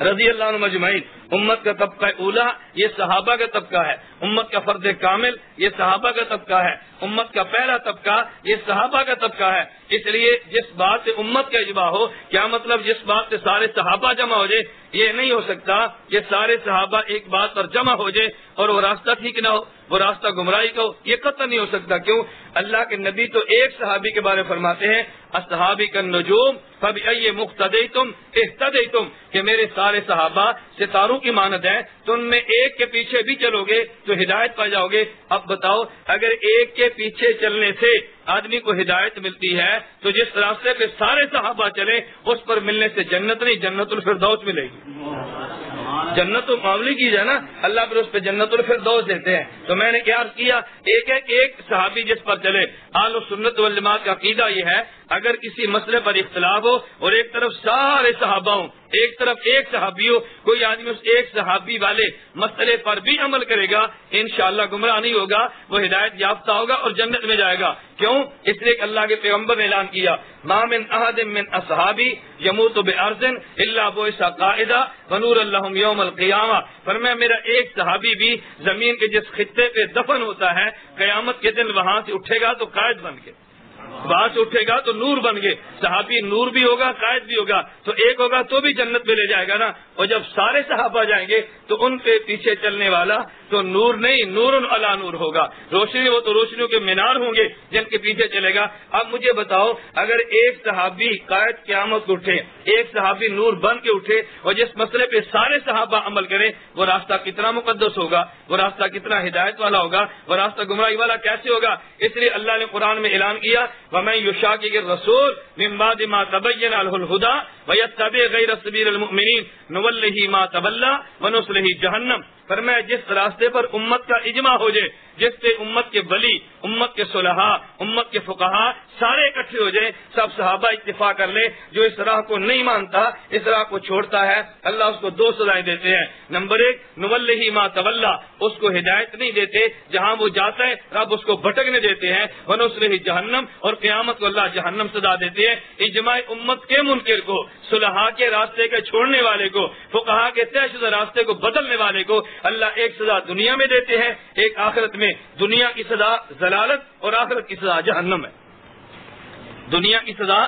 रज़ी अल्लाह मजमाइन उम्मत का तबका उला, ये सहाबा का तबका है। उम्मत का फर्द कामिल, ये सहाबा का तबका है। उम्मत का पहला तबका, ये सहाबा का तबका है। इसलिए जिस बात से उम्मत का इजबा हो, क्या मतलब जिस बात से सारे सहाबा जमा हो जाए? ये नहीं हो सकता ये सारे सहाबा एक बात पर जमा हो जाए और वो रास्ता ठीक ना हो, वो रास्ता गुमराही का हो। ये कतन नहीं हो सकता। क्यों? अल्लाह के नबी तो एक सहाबी के बारे में फरमाते हैं, असहाबी का नजूम कभी अये मुख्तद तुम एहतद तुम कि मेरे सारे सहाबा सितारों की मानत है तो उनमें एक के पीछे भी चलोगे तो हिदायत पा जाओगे। अब बताओ, अगर एक के पीछे चलने से आदमी को हिदायत मिलती है तो जिस रास्ते पे सारे सहाबा चले, उस पर मिलने से जन्नत नहीं, जन्नतुल फिरदौस मिलेगी। जन्नत तो मामली की जाए ना? अल्लाह फिर उस पर जन्नतुल फिरदौस देते हैं। तो मैंने क्या किया? एक एक एक सहाबी जिस पर चले। आल सुन्नत वलमात का कीदा यह है अगर किसी मसले पर इख्तलाफ हो और एक तरफ़ सारे सहाबा हो, एक तरफ़ एक सहाबी हो, कोई आदमी उस एक सहाबी वाले मसले पर भी अमल करेगा इनशाला गुमराह नहीं होगा, वो हिदायत याफ्ता होगा और जन्नत में जाएगा। क्यों? इसलिए अल्लाह के पैगंबर ने ऐलान किया मामिन अहदिन असहाबी यमूत बेअर्जन इल्ला बोसा कायदा बनूर अल्लाह यौम क़ियामा। पर मैं मेरा एक सहाबी भी ज़मीन के जिस खत्ते पे दफन होता है, कयामत के दिन वहाँ से उठेगा तो कायद बन के वहाँ उठेगा तो नूर बन गए। सहाबी नूर भी होगा, कायद भी होगा। तो एक होगा तो भी जन्नत में ले जाएगा ना। और जब सारे सहाबा जाएँगे तो उनके पीछे चलने वाला तो नूर नहीं नूर अला नूर होगा। रोशनी वो तो रोशनियों के मीनार होंगे, जिनके पीछे चलेगा। अब मुझे बताओ, अगर एक सहाबी कायद क्यामत उठे, एक सहाबी नूर बन के उठे, और जिस मसले पे सारे सहाबा अमल करें, वो रास्ता कितना मुकदस होगा? वो रास्ता कितना हिदायत वाला होगा? वो रास्ता गुमराही वाला कैसे होगा? इसलिए अल्लाह ने कुरान में ऐलान किया वमै युशा के रसूल मिम्बाद मा तबैन अलहुदा वयत तबे गैर सबीर नवल्लही मा तबल्ला वनुसलही जहन्नम। पर मैं जिस रास्ते पर उम्मत का इजमा हो जाए जिससे उम्मत के बली उम्मत के सुलहा, उम्मत के फुकाहा सारे इकट्ठे हो जाए, सब सहाबा इतफा कर ले, जो इस राह को नहीं मानता, इस राह को छोड़ता है, अल्लाह उसको दो सजाएँ देते हैं। नंबर एक नुवल ही माँ तवल्ला, उसको हिदायत नहीं देते, जहाँ वो जाता है, रब उसको भटकने देते हैं वनुसर ही जहन्नम, और क्यामत को अल्लाह जहन्नम सजा देते हैं। इजमा उम्मत के मुनकर को, सुलहा के रास्ते के छोड़ने वाले को, फुकाहा के तयशुदा रास्ते को बदलने वाले को अल्लाह एक सजा दुनिया में देते हैं, एक आखिरत में दुनिया की सजा जलालत और आखिरत की सजा जहन्नम है। दुनिया की सजा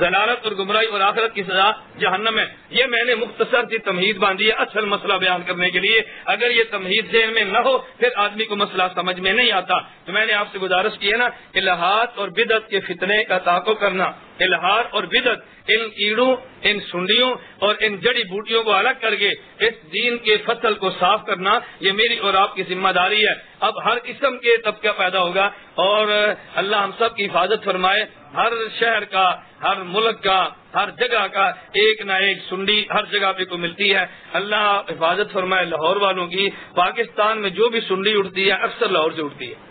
जलालत और गुमराही और आखिरत की सजा जहन्नम है। ये मैंने मुख्तसर सी तमहीद बांधी है असल मसला बयान करने के लिए। अगर ये तमहीद जहन में न हो, फिर आदमी को मसला समझ में नहीं आता। तो मैंने आपसे गुजारिश की है ना कि लहात और बिदत के फितने का ताको करना इल्हार और बिदत, इन कीड़ों इन सुंडियों और इन जड़ी बूटियों को अलग करके इस दीन के फ़सल को साफ़ करना, ये मेरी और आपकी ज़िम्मेदारी है। अब हर किस्म के तबका पैदा होगा और अल्लाह हम सब की हिफाजत फरमाए, हर शहर का, हर मुल्क का, हर जगह का एक ना एक सुंडी हर जगह पे को मिलती है। अल्लाह हिफाजत फरमाए लाहौर वालों की, पाकिस्तान में जो भी सुंडी उठती है, अक्सर लाहौर से उठती है।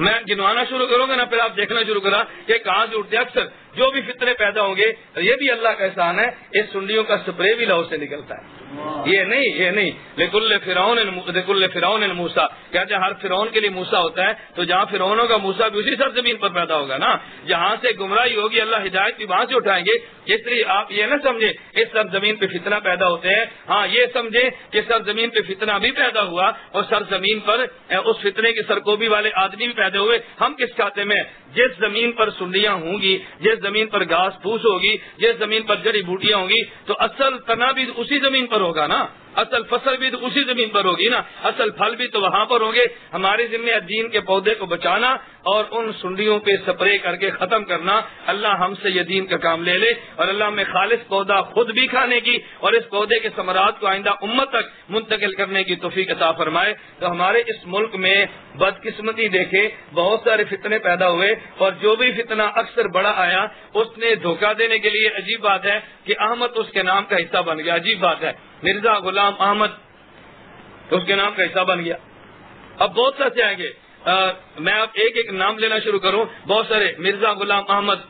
मैं गिनवाना शुरू करूँगा ना, फिर आप देखना शुरू करा कि कहाँ से उठते अक्सर जो भी फितरे पैदा होंगे, ये भी अल्लाह का एहसान है, इस सुंडियों का स्प्रे भी लाहौर से निकलता है। ये नहीं ये नहीं। लेकुल्ले फिरौन लेकुल्ले फिरौन मूसा। क्या कहते हर फिरौन के लिए मूसा होता है तो जहाँ फिरौनों का मूसा भी उसी सरजमीन पर पैदा होगा ना? जहाँ से गुमराही होगी, अल्लाह हिदायत भी वहाँ से उठाएँगे। इसलिए आप ये ना समझे, इस सर ज़मीन पे फितना पैदा होते हैं। हाँ ये समझे कि सर ज़मीन पे फितना भी पैदा हुआ और सरजमीन पर उस फितने के सरकोबी वाले आदमी भी पैदा हुए। हम किस खाते में? जिस ज़मीन पर सुंडियाँ होंगी, जिस ज़मीन पर घास फूस होगी, जिस ज़मीन पर जड़ी बूटियाँ होंगी तो असल तना भी उसी ज़मीन पर होगा ना? असल फ़सल भी तो उसी ज़मीन पर होगी ना? असल फल भी तो वहाँ पर होंगे। हमारे जिम्मे दीन के पौधे को बचाना और उन सुंडियों पे स्प्रे करके खत्म करना। अल्लाह हमसे ये दीन का काम ले ले और अल्लाह में खालिश पौधा खुद भी खाने की और इस पौधे के समरात को आइंदा उम्मत तक मुंतकिल करने की तोफ़ी अता फरमाए। तो हमारे इस मुल्क में बदकिस्मती देखे, बहुत सारे फितने पैदा हुए और जो भी फितना अक्सर बड़ा आया, उसने धोखा देने के लिए अजीब बात है कि अहमद उसके नाम का हिस्सा बन गया। अजीब बात है। मिर्ज़ा गुलाम अहमद उसके नाम का हिस्सा बन गया। अब बहुत सारे आएँगे। आ, मैं अब एक एक नाम लेना शुरू करूँ। बहुत सारे मिर्ज़ा गुलाम अहमद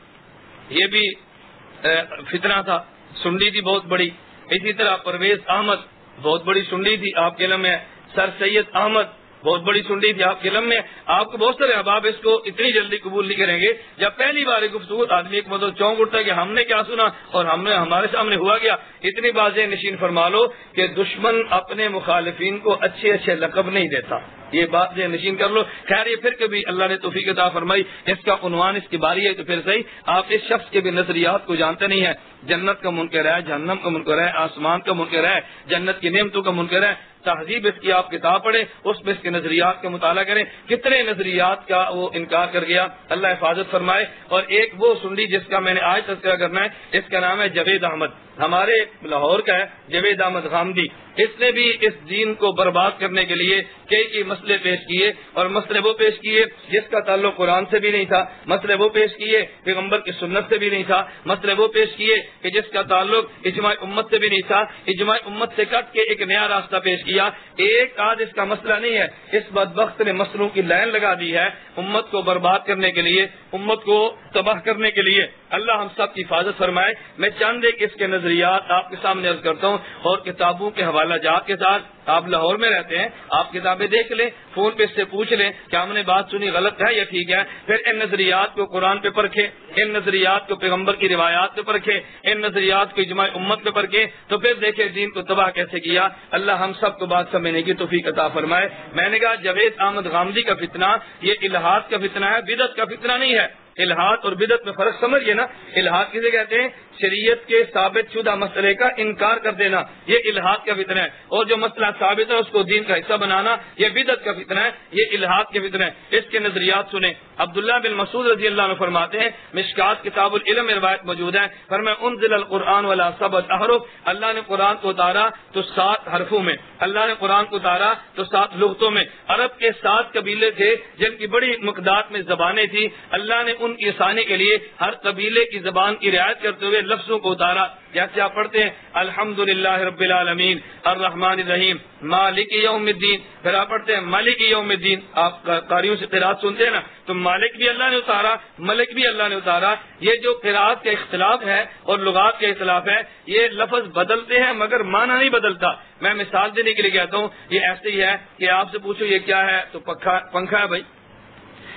ये भी आ, फितना था। सुंडी थी बहुत बड़ी। इसी तरह परवेज अहमद बहुत बड़ी सुंडी थी। आपके नाम में सर सैयद अहमद बहुत बड़ी सुंडी थी आपके लम में। आपको बहुत सारे अबाब इसको इतनी जल्दी कबूल नहीं करेंगे। जब पहली बार गुफ्तू आदमी एक मतलब चौंक उठता है कि हमने क्या सुना और हमने, हमारे सामने हुआ गया इतनी बातें नशीन फरमा लो कि दुश्मन अपने मुखालिफिन को अच्छे अच्छे लकब नहीं देता। ये बात जो नशीन कर लो। खैर, ये फिर कभी अल्लाह ने तोफीक अता फरमाई, इसका उनवान इसकी बारी है तो फिर सही। आप इस शख्स के भी नजरियात को जानते नहीं है। जन्नत का मुनकर है, जहन्नम का मुनकर है, आसमान का मुनकर है, जन्नत की नियमतों का मुनकर है। तहजीब इसकी आप किताब पढ़े, उसमें इसके नजरियात का मुताला करें। कितने नजरियात का वो इनकार कर गया? अल्लाह हिफाजत फरमाए। और एक वो सुंडी जिसका मैंने आज तस्करा करना है, इसका नाम है जवेद अहमद। हमारे लाहौर का है, जवेद अहमद गामदी। इसने भी इस दीन को बर्बाद करने के लिए कई कई मसले पेश किए और मसले वो पेश किए जिसका ताल्लुक कुरान से भी नहीं था, मसले वो पेश किए पैगंबर की सुन्नत से भी नहीं था, मसले वो पेश किए कि जिसका ताल्लुक इजमाय उम्मत से भी नहीं था इजमाय उम्मत से कट के एक नया रास्ता पेश किया। एक आज इसका मसला नहीं है, इस बदबख्त ने मसलों की लाइन लगा दी है उम्मत को बर्बाद करने के लिए, उम्मत को तबाह करने के लिए। अल्लाह हम सब की हिफाजत फरमाए, मैं चंद एक इसके नजरियात आपके सामने अर्ज़ करता हूँ और किताबों के हवाला जात के साथ आप लाहौर में रहते हैं, आप किताबें देख लें, फ़ोन पे इससे पूछ लें, क्या हमने बात सुनी, गलत है या ठीक है? फिर इन नजरियात को कुरान पे परखे, इन नजरियात को पैगंबर की रिवायात पे परखे, इन नजरियात को इजमा उम्मत पे परखे तो फिर देखे दीन को तबाह कैसे किया। अल्लाह हम सबको बात समझने की तोफीक अता फरमाए। मैंने कहा, जवेद अहमद गामदी का फितना, ये इलाहाद का फितना है, बिदत का फितना नहीं है। इलाहाद और बिदत में फ़र्क समझिए ना। इलाहाद किसे कहते हैं? शरीयत के साबित शुदा मसले का इनकार कर देना, ये इलाहाद का फितना है। और जो मसला साबित है, उसको दीन का हिस्सा बनाना, ये बिदत का फितना है, ये इलाहाद के फितना है। इसके नजरियात सुने। अब्दुल्ला बिन मसूद रज़ी अल्लाह फरमाते हैं, मिशकात किताबुल इल्म रिवायत मौजूद है, पर मैं उन कुरान वाला सबत अहरुफ अल्लाह ने कुरान को उतारा तो सात हरफों में, अल्लाह ने कुरान को उतारा तो सात लुगतों में। अरब के सात कबीले थे, जिनकी बड़ी मकदार में जबानें थी। अल्लाह ने उनकी आसानी के लिए हर कबीले की जबान की रियायत करते हुए लफ्जों को उतारा। जैसे आप पढ़ते हैं, अल्हम्दुलिल्लाह रब्बिल आलमीन अर्रहमान रहीम, मालिक यौमिद्दीन। फिर आप पढ़ते हैं, मालिक यौमिद्दीन। आप कारियों से किरात सुनते हैं ना तो मालिक भी अल्लाह ने उतारा, मलिक भी अल्लाह ने उतारा। ये जो किरात का इख्तलाफ है और लुगात का इख्तलाफ है, ये लफ्ज बदलते हैं, मगर माना नहीं बदलता। मैं मिसाल देने के लिए कहता हूँ, ये ऐसे ही है कि आपसे पूछो, ये क्या है? तो पखा पंखा है भाई।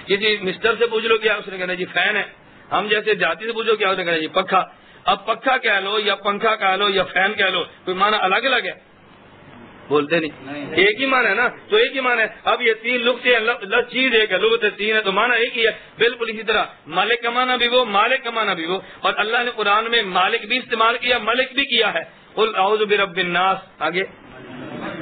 ये जी मिस्टर से पूछ लो क्या उसने कहना जी, फ़ैन है। हम जैसे जाति से पूछो, क्या? उसने कहना जी पखा अब पक्का कह लो या पंखा कह लो या फ़ैन कह लो कोई माना अलग अलग है? बोलते नहीं, नहीं। एक ही माना है ना? तो एक ही माना है। अब ये तीन लुक चीज़ एक है लुगत तीन है तो माना एक ही है। बिल्कुल इसी तरह। मालिक का माना भी वो मालिक का माना भी वो। और अल्लाह ने कुरान में मालिक भी इस्तेमाल किया मलिक भी किया है। उल आउज नास। आगे।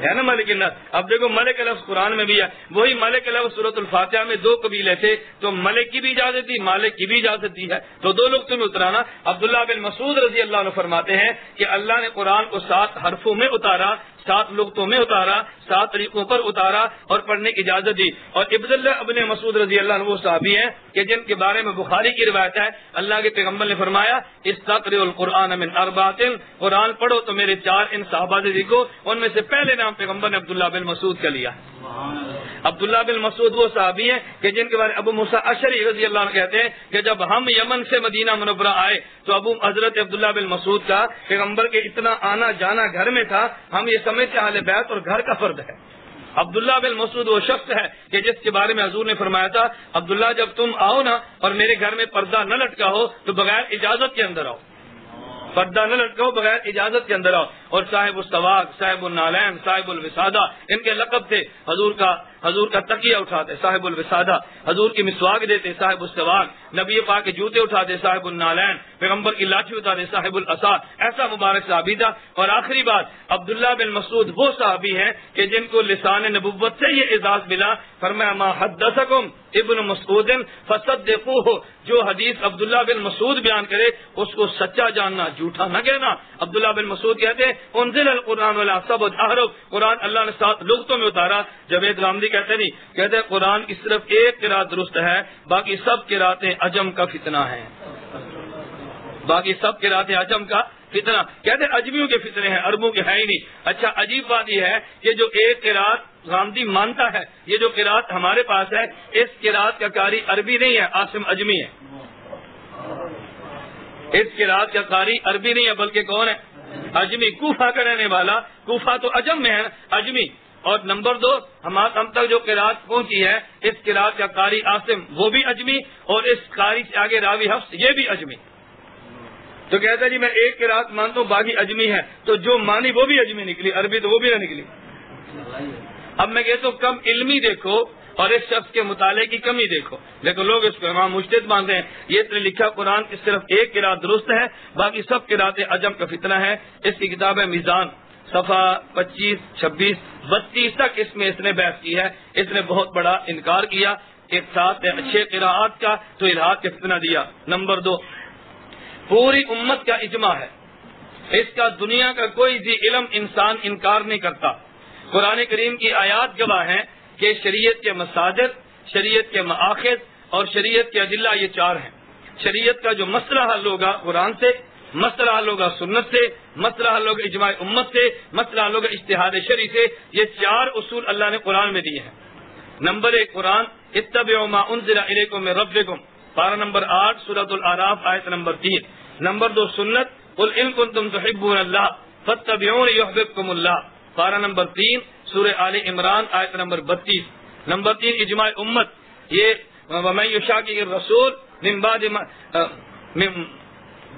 है ना मलिक नस अब देखो मलिक लफ्ज कुरान में भी है। वही मलिक लफ्ज सूरत फातिहा में दो कबीले थे तो मलिक की भी इजाज़त थी, मालिक की भी इजाज़त दी है। तो दो लोग तुम्हें उतराना। अब्दुल्ला बिन मसूद रज़ी अल्लाह फरमाते हैं कि अल्लाह ने कुरान को सात हरफों में उतारा, सात लुगतों में उतारा, सात तरीकों पर उतारा और पढ़ने की इजाज़त दी। और इब्दुल्ला अबन मसूद रज़ी अल्लाह वो साहबी हैं कि जिनके बारे में बुखारी की रिवायत है, अल्लाह के पैगंबर ने फरमाया इस कुरान मिन अरबातिन, कुरान पढ़ो तो मेरे चार इन साहबाजी को उनमें से पहले नाम पैगंबर ने अब्दुल्ला बिन मसूद का लिया। अब्दुल्ला बिन मसूद वो साहबी हैं कि जिनके बारे अबू मूसा अशरी रज़ी अल्लाह कहते हैं कि जब हम यमन से मदीना मुनवरा आए तो अबू हज़रत अब्दुल्ला बिन मसूद का पैगंबर के इतना आना जाना घर में था, हम ये समझते हाल बैत और घर का फर्द है। अब्दुल्ला बिन मसूद वो शख्स है कि जिसके बारे में हजूर ने फरमाया था, अब्दुल्ला, जब तुम आओ ना और मेरे घर में पर्दा न लटका हो तो बगैर इजाज़त के अंदर आओ। पर्दा न लटकाओ, बगैर इजाज़त के अंदर आओ। और साहिब सवाक साहिब नालैन, साहिब विसादा, इनके लकब थे। हजूर का हजूर का तकिया उठाते, साहिब विसादा। हजूर की मिसवाक देते, साहिब सवाक नबी पा के जूते उठाते, साहिब नालैन। पैगंबर की लाठी उठाते, साहिब असा ऐसा मुबारक साहबी था। और आखिरी बात अब्दुल्ला बिन मसूद वो साहबी है कि जिनको लिसान नबुवत से ये एजाज मिला, फरमाया हदसकुम इब्न मसूदिन फसद हो जो हदीस अब्दुल्ला बिन मसूद बयान करे, उसको सच्चा जानना, झूठा न कहना। अब्दुल्ला बिन मसूद कहते उनजिल कुरान सब कुरान अल्लाह ने सात लुगतों में उतारा जवेद गामदी कहते नहीं कहते कुरान की सिर्फ़ एक किरात दुरुस्त है बाकी सब किराते अजम का फितना है बाकी सब किराते अजम का फितना कहते अजमियों के फितरे हैं अरबों के है ही नहीं अच्छा अजीब बात यह है कि जो एक किरात गांधी मानता है ये जो किरात हमारे पास है इस किरात का कारी अरबी नहीं है आसिम अजमी है इस किरात का कारी अरबी नहीं है बल्कि कौन है अजमी कूफा का रहने वाला, कूफा तो अजम में है, अजमी। और नंबर दो हमारे हम तक जो किरात पहुँची है, इस किरात का कारी आसिम, वो भी अजमी, और इस कारी से आगे रावी हफ्स, ये भी अजमी। तो कहता जी, मैं एक किरात मानता हूँ, बाकी अजमी है। तो जो मानी, वो भी अजमी निकली, अरबी तो वो भी ना निकली। अब मैं कहता हूँ, कम इल्मी देखो और इस शख्स के मुताले की कमी देखो। लेकिन लोग इसको इमाम मुश्तिद मानते हैं। ये तो लिखा कुरान की सिर्फ़ एक किरात दुरुस्त है, बाकी सब किराते अजम का फितना है। इसकी किताब है मिजान, सफ़ा पच्चीस, छब्बीस, बत्तीस तक इसमें इसने बहस की है। इसने बहुत बड़ा इनकार किया, एक साथ अच्छे किरात का तो इलाहाद का फितना दिया। नंबर दो, पूरी उम्मत का इजमा है। इसका दुनिया का कोई भी इलम इंसान इनकार नहीं करता। कुरान करीम की आयात गवाह है कि शरीयत के मसाजिद, शरीयत के माखज और शरीयत के अजिल्ला ये चार हैं। शरीयत का जो मसला हल होगा कुरान से मसला हल होगा सुन्नत से मसला हल होगा इजमा उम्मत से मसला हल होगा इश्तेहाद शरी से, ये चार उसूल अल्लाह ने कुरान में दिए हैं। नंबर एक कुरान इतबा उनजिला में रब पारा नंबर आठ सूरत आराफ, आयत नंबर तीन। नंबर दो सुन्नत उल तुम तो हिब्बून अल्लाह फतबियोन पारा नंबर तीन सूर्य आल इमरान, आयत नंबर बत्तीस। नंबर तीन इजमा उम्मत। ये वमयुशा की रसूल मिम्बाद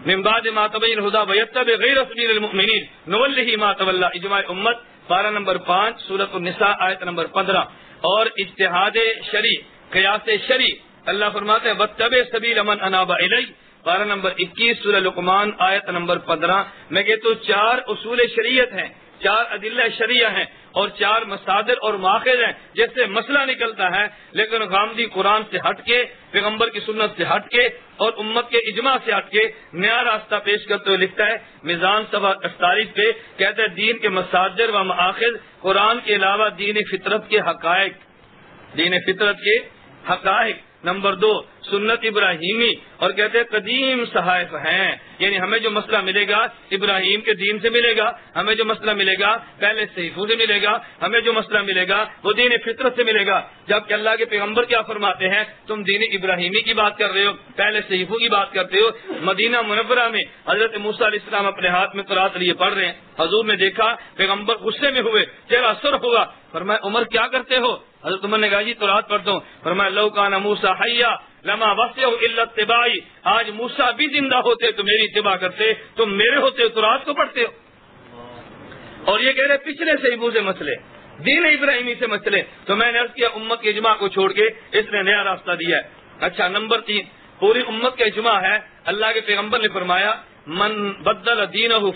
मिम्बाद मातबीन हुदा वयतब गैर रसूलमिन नवल्लि मातवल्ला इजमा उम्मत। पारा नंबर पाँच, सूरत निसा, आयत नंबर पंद्रह। और इज्तिहाद शरी, कयास शरी, अल्लाह फरमाते हैं बतबे सभी रमन अनाबा इलई पारा नंबर इक्कीस सूर्य लुकमान, आयत नंबर पंद्रह। मैं कहता हूँ, चार उसूल शरीयत हैं, चार अदिल्ला शरिया हैं। और चार मसादिर और माखिर हैं जैसे मसला निकलता है। लेकिन गामदी कुरान से हटके पैगंबर की सुन्नत से हटके और उम्मत के इजमा से हटके नया रास्ता पेश करते हुए लिखता है, मिजान सभा अड़तालीस पे कहते हैं, दीन के मसाजिर व माखिर कुरान के अलावा दीन फितरत के हकायक दीन फितरत के हकायक नंबर दो सुन्नत इब्राहिमी। और कहते हैं, कदीम सहायक हैं। यानी हमें जो मसला मिलेगा, इब्राहिम के दीन से मिलेगा, हमें जो मसला मिलेगा, पहले सहीफों से मिलेगा, हमें जो मसला मिलेगा, वो दीन फितरत से मिलेगा। जबकि अल्लाह के पैगंबर क्या फरमाते हैं, तुम दीन इब्राहिमी की बात कर रहे हो, पहले सहीफों की बात करते हो। मदीना मुनवरा में हज़रत मूसा इस्लाम अपने हाथ में कुरात लिए पढ़ रहे हैं। हजूर ने देखा पैगंबर गुस्से में हुए, चेहरा असर हुआ। मैं उमर क्या करते हो? हज़रत उमर ने कहा, जी तो रात पढ़ता हूँ। फरमाया लौकाना मूसा हैया लमा वस्तिबाई आज मूसा भी ज़िंदा होते तो मेरी इतबा करते, तुम मेरे होते हो तो रात को पढ़ते हो। और ये कह रहे, पिछले से ही मसले, दीन इब्राहिमी से मसले। तो मैंने अर्ज़ किया, उम्मत के इजमा को छोड़ के इसने नया रास्ता दिया है। अच्छा नंबर तीन, पूरी उम्मत का इजमा है, अल्लाह के पैगंबर ने फरमाया, मन बदल दीन हो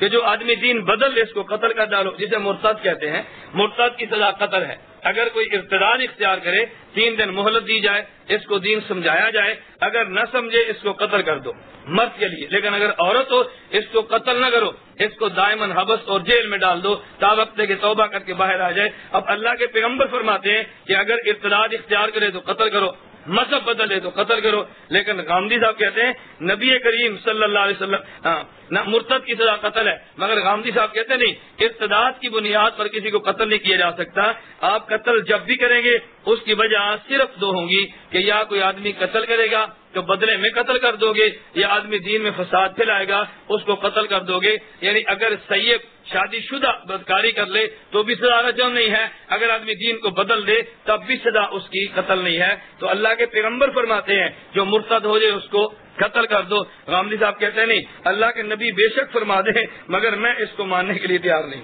कि जो आदमी दीन बदल ले इसको कत्ल कर डालो, जिसे मुर्तद कहते हैं। मुर्तद की सजा कत्ल है। अगर कोई इर्तदाद इख्तियार करे, तीन दिन मोहलत दी जाए, इसको दीन समझाया जाए, अगर न समझे, इसको कत्ल कर दो, मर्द के लिए। लेकिन अगर औरत हो, इसको कत्ल न करो, इसको दायमन हबस और जेल में डाल दो तावक्त के तौबा करके बाहर आ जाए। अब अल्लाह के पैगंबर फरमाते हैं कि अगर इर्तदाद इख्तियार करे तो कत्ल करो मज़हब बदले तो कतल करो। लेकिन गांधी साहब कहते हैं, नबी करीम सल्लल्लाहु अलैहि वसल्लम ना मुर्तद की सजा कत्ल है, मगर गांधी साहब कहते नहीं, इर्तदाद की बुनियाद पर किसी को कत्ल नहीं किया जा सकता। आप कत्ल जब भी करेंगे, उसकी वजह सिर्फ़ दो होंगी कि या कोई आदमी कत्ल करेगा तो बदले में कत्ल कर दोगे, या आदमी दीन में फसाद फैलाएगा, उसको कत्ल कर दोगे। यानी अगर सैयब शादीशुदा बदकारी कर ले तो भी सजा रजम नहीं है। अगर आदमी दीन को बदल दे, तब भी सजा उसकी कत्ल नहीं है। तो अल्लाह के पैगंबर फरमाते हैं, जो मुर्तद हो जाए उसको कत्ल कर दो। गामदी साहब कहते नहीं, अल्लाह के नबी बेशक फरमा दे, मगर मैं इसको मानने के लिए तैयार नहीं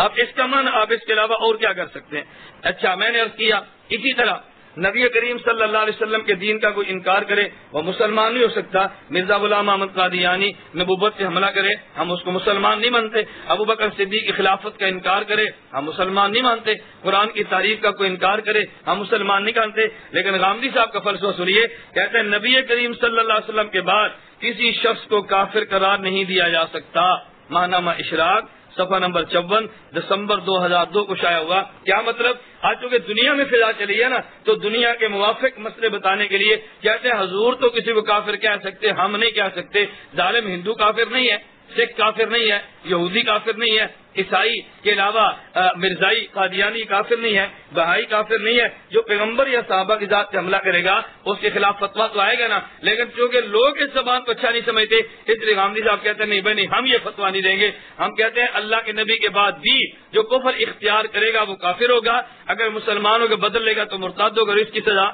अब इसका मन आप इसके अलावा और क्या कर सकते हैं? अच्छा मैंने अर्ज़ किया, इसी तरह नबी करीम सल्लल्लाहु अलैहि वसल्लम के दीन का कोई इनकार करे वो मुसलमान नहीं हो सकता। मिर्ज़ा गुलाम अहमद कादियानी नबूबत से हमला करे, हम उसको मुसलमान नहीं मानते। अबू बकर सिद्दीक की खिलाफत का इनकार करे, हम मुसलमान नहीं मानते। कुरान की तारीफ़ का कोई इनकार करे, हम मुसलमान नहीं मानते। लेकिन गांधी साहब का फलसफा सुनिए, कहते हैं, नबी करीम वसल्लम के बाद किसी शख्स को काफिर करार नहीं दिया जा सकता। माहनामा इशराक सफ़ा नंबर चौवन, दिसंबर 2002 को शाया हुआ। क्या मतलब? आज चूँकि दुनिया में फिजा चली है ना तो दुनिया के मुवाफिक मसले बताने के लिए कहते हैं, हजूर तो किसी को काफिर कह सकते, हम नहीं कह सकते। जालिम हिंदू काफिर नहीं है। सिख काफिर नहीं है, यहूदी काफिर नहीं है, ईसाई के अलावा मिर्जाई, कादियानी काफिर नहीं है, बहाई काफिर नहीं है, जो पैगंबर या साहबा की जात से हमला करेगा, उसके खिलाफ फतवा तो आएगा ना, लेकिन चूँकि लोग इस जबान को अच्छा नहीं समझते, इसलिए गांधी साहब कहते हैं, नहीं भाई, नहीं, हम ये फतवा नहीं देंगे। हम कहते हैं, अल्लाह के नबी के बाद भी जो कुफर इख्तियार करेगा, वो काफिर होगा। अगर मुसलमानों के बदल लेगा तो मुर्ताद होगा इसकी सजा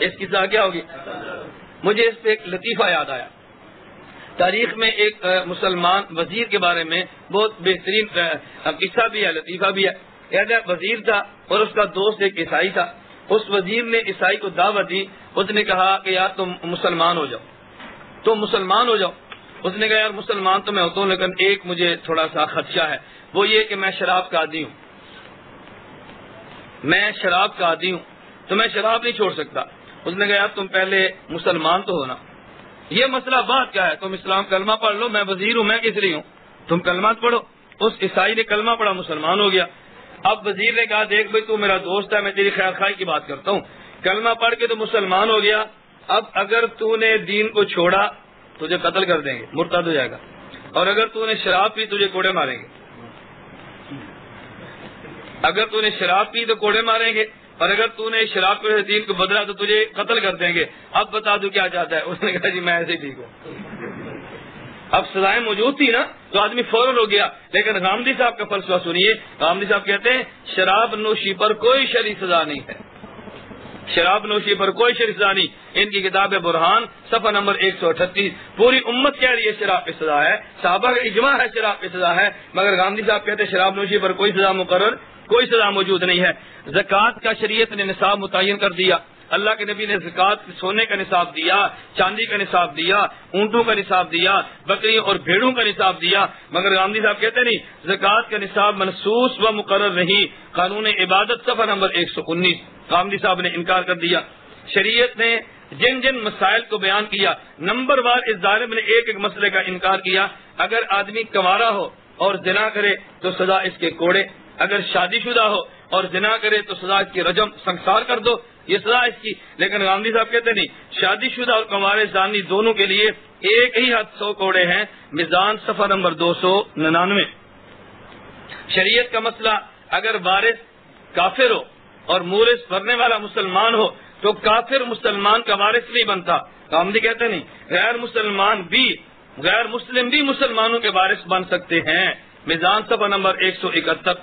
इसकी सजा क्या होगी? मुझे इस पे एक लतीफा याद आया। तारीख में एक मुसलमान वज़ीर के बारे में बहुत बेहतरीन किस्सा भी है, लतीफा भी है। कहता वज़ीर था और उसका दोस्त एक ईसाई था। उस वज़ीर ने ईसाई को दावत दी। उसने कहा कि यार तुम मुसलमान हो जाओ। तुम मुसलमान हो जाओ। उसने कहा, यार मुसलमान तो मैं होता हूँ, लेकिन एक मुझे थोड़ा सा खदशा है। वो ये कि मैं शराब का आदि हूँ। मैं शराब का आदि हूँ तो मैं शराब नहीं छोड़ सकता। उसने कहा, यार तुम पहले मुसलमान तो हो ना। ये मसला बात क्या है। तुम इस्लाम कलमा पढ़ लो, मैं वज़ीर हूँ, मैं किस लिए हूँ? तुम कलमा पढ़ो। उस ईसाई ने कलमा पढ़ा, मुसलमान हो गया। अब वज़ीर ने कहा, देख भाई, तू मेरा दोस्त है, मैं तेरी खैर खाई की बात करता हूँ। कलमा पढ़ के तो मुसलमान हो गया। अब अगर तूने दीन को छोड़ा, तुझे कत्ल कर देंगे, मुर्ताद हो जाएगा। और अगर तूने शराब पी, तुझे कोड़े मारेंगे। अगर तूने शराब पी तो कोड़े मारेंगे। और अगर तूने शराब के दीन को बदला तो तुझे कत्ल कर देंगे। अब बता दू क्या चाहता है। उसने कहा, जी, मैं ऐसे ही ठीक हूँ। अब सजाएँ मौजूद थी ना तो आदमी फ़ौरन हो गया। लेकिन गांधी साहब का फलसफा सुनिए। गांधी साहब कहते हैं, शराब नोशी पर कोई शरी सजा नहीं है। शराब नोशी पर कोई शरी सजा नहीं। इनकी किताब है बुरहान, सफ़ा नंबर एक सौ अठतीस। पूरी उम्मत कह रही है, शराब की सजा है। साहबा का इजमा है, शराब की सजा है। मगर गांधी साहब कहते हैं, शराब नोशी पर कोई सजा मुकर कोई सजा मौजूद नहीं है। जक़ात का शरीयत ने निसाब मुतन कर दिया। अल्लाह के नबी ने जक़ात, सोने का निसाब दिया, चांदी का निसाब दिया, ऊंटों का निसाब दिया, बकरियों और भेड़ों का निसाब दिया। मगर गांधी साहब कहते नहीं, जक़ात का निसाब मनसूस व मुकर नहीं। कानून इबादत सफ़ा नंबर एक सौ उन्नीस। गांधी साहब ने इनकार कर दिया। शरीयत ने जिन जिन मसाइल को बयान किया, नंबर वार इस जालिम ने एक एक मसले का इनकार किया। अगर आदमी कमारा हो और जिना करे तो सजा इसके कोड़े। अगर शादीशुदा हो और जिना करे तो सजा इसकी रजम संसार कर दो। ये सजा इसकी। लेकिन गांधी साहब कहते नहीं, शादीशुदा और कमारे जानी दोनों के लिए एक ही हद सौ कोड़े हैं। मिजान सफ़ा नंबर दो सौ निन्यानवे। शरीयत का मसला, अगर वारिस काफिर हो और मूरिस भरने वाला मुसलमान हो तो काफिर मुसलमान का वारिस नहीं बनता। गांधी कहते नहीं, गैर मुसलमान भी, गैर मुस्लिम भी मुसलमानों के वारिस बन सकते हैं। मिजान सभा नंबर एक सौ इकहत्तर।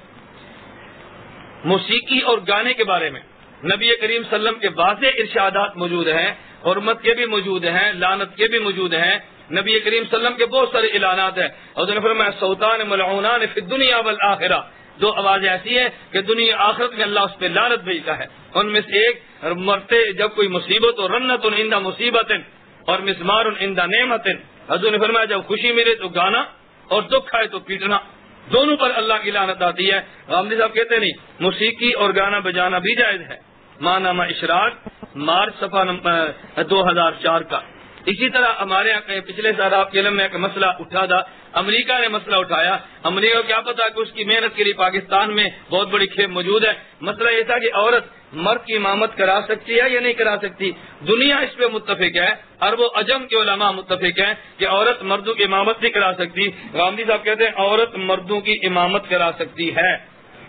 मौसीकी और गाने के बारे में। नबी करीम सल्लम के वाजे इर्शादात मौजूद हैं, हरमत के भी मौजूद हैं, लानत के भी मौजूद हैं। नबी करीम सल्लम के बहुत सारे ऐलानात हैं। और सौतान मलना ने फिर दुनिया वल आखिरा। दो आवाज़ ऐसी है कि दुनिया आखिरत में अल्लाह उस पर लानत भेजता है। उनमें से एक, मरते जब कोई मुसीबत हो रन्नत इंदा मुसीबत और मिसमार इंदा नेमत हजू ने फरमाया, जब खुशी मिले तो गाना, और दुख आए तो पीटना। दोनों पर अल्लाह की लानत आती है। गांधी साहब कहते नहीं, मौसीकी और गाना बजाना भी जायज़ है। मानामा इशराक, मार्च सफ़ा दो हज़ार चार का। इसी तरह हमारे यहाँ पिछले साल आपके इलम में एक मसला उठा था, अमेरिका ने मसला उठाया। अमरीका को क्या पता कि उसकी मेहनत के लिए पाकिस्तान में बहुत बड़ी खेप मौजूद है। मसला ये था कि औरत मर्द की इमामत करा सकती है या नहीं करा सकती? दुनिया इस पे मुतफिक है वो अजम के उलमा मुतफिक है कि औरत मर्दों की इमामत नहीं करा सकती। गांधी साहब कहते हैं, औरत मर्दों की इमामत करा सकती है।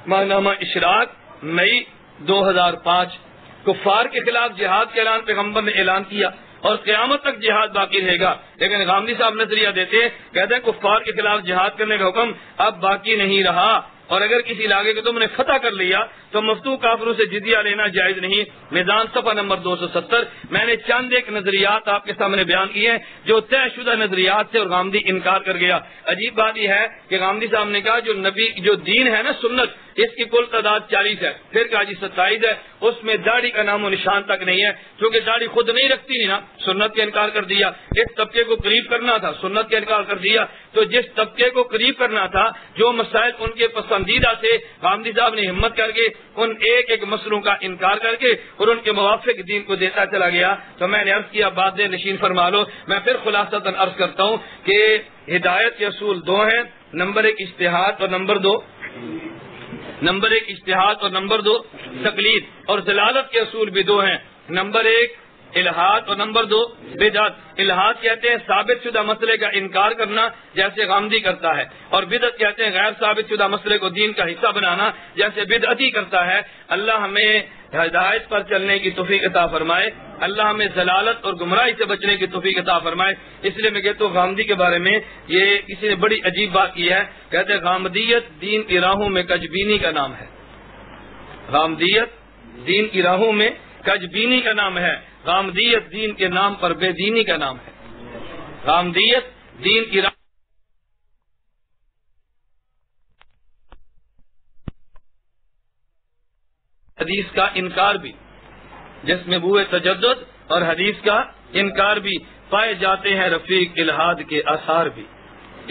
मानामा इशराक, मई 2005 कुफार के खिलाफ जिहाद के ऐलान पैगंबर ने ऐलान किया। और क्यामत तक जिहाद बाकी रहेगा। लेकिन गांधी साहब नज़रिया देते, कहते हैं कुफार के खिलाफ जिहाद करने का हुक्म अब बाकी नहीं रहा। और अगर किसी इलाके को तुमने फतह कर लिया तो मफतू काफरों से जिदिया लेना जायज़ नहीं। मैदान सफ़ा नंबर दो सौ सत्तर, मैंने चंद एक नजरियात आपके सामने बयान किए हैं, जो तयशुदा नजरियात थे और गांधी इनकार कर गया। अजीब बात यह है कि गांधी साहब ने कहा, जो नबी, जो दीन है ना सुन्नत इसकी कुल तादाद चालीस है, फिर कहा जी सत्ताईस है, उसमें दाढ़ी का नामो निशान तक नहीं है, क्योंकि दाढ़ी खुद नहीं रखती नहीं ना, सुन्नत के इनकार कर दिया। इस तबके को करीब करना था, सुन्नत के इनकार कर दिया। तो जिस तबके को करीब करना था, जो मसाइल उनके पसंदीदा थे, गांधी साहब ने हिम्मत करके उन एक एक मसलों का इनकार करके और उनके मुवाफिक दीन को देता चला गया। तो मैंने अर्ज़ किया बाद नशीन फरमा लो। मैं फिर खुलासा अर्ज़ करता हूँ कि हिदायत के असूल दो हैं, नंबर एक इश्तेहाद और नंबर दो नंबर एक इश्तेहाद और नंबर दो तकलीद और जलालत के असूल भी दो हैं। नंबर एक इलाहाद और नंबर दो बिदत इलाहाद कहते हैं, साबित शुदा मसले का इनकार करना जैसे गामदी करता है। और बिदत कहते हैं, गैर साबित शुदा मसले को दीन का हिस्सा बनाना जैसे बिदअती करता है। अल्लाह हमें हिदायत पर चलने की तोफीक अता फरमाए। अल्लाह हमें जलालत और गुमराही से बचने की तोफीक अता फरमाए। इसलिए मैं कहता हूँ, गामदी के बारे में ये किसी ने बड़ी अजीब बात की है। कहते हैं, गामदीयत दीन की राहों में कजबीनी का नाम है। गामदीयत दीन की राहों में कजबीनी का नाम है। गामदीयत दीन के नाम पर बेदीनी का नाम है। गामदीयत दीन की हदीस का इनकार भी, जिसमें बुए तजद और हदीस का इनकार भी, पाए जाते हैं रफीक इलाहाद के आसार भी।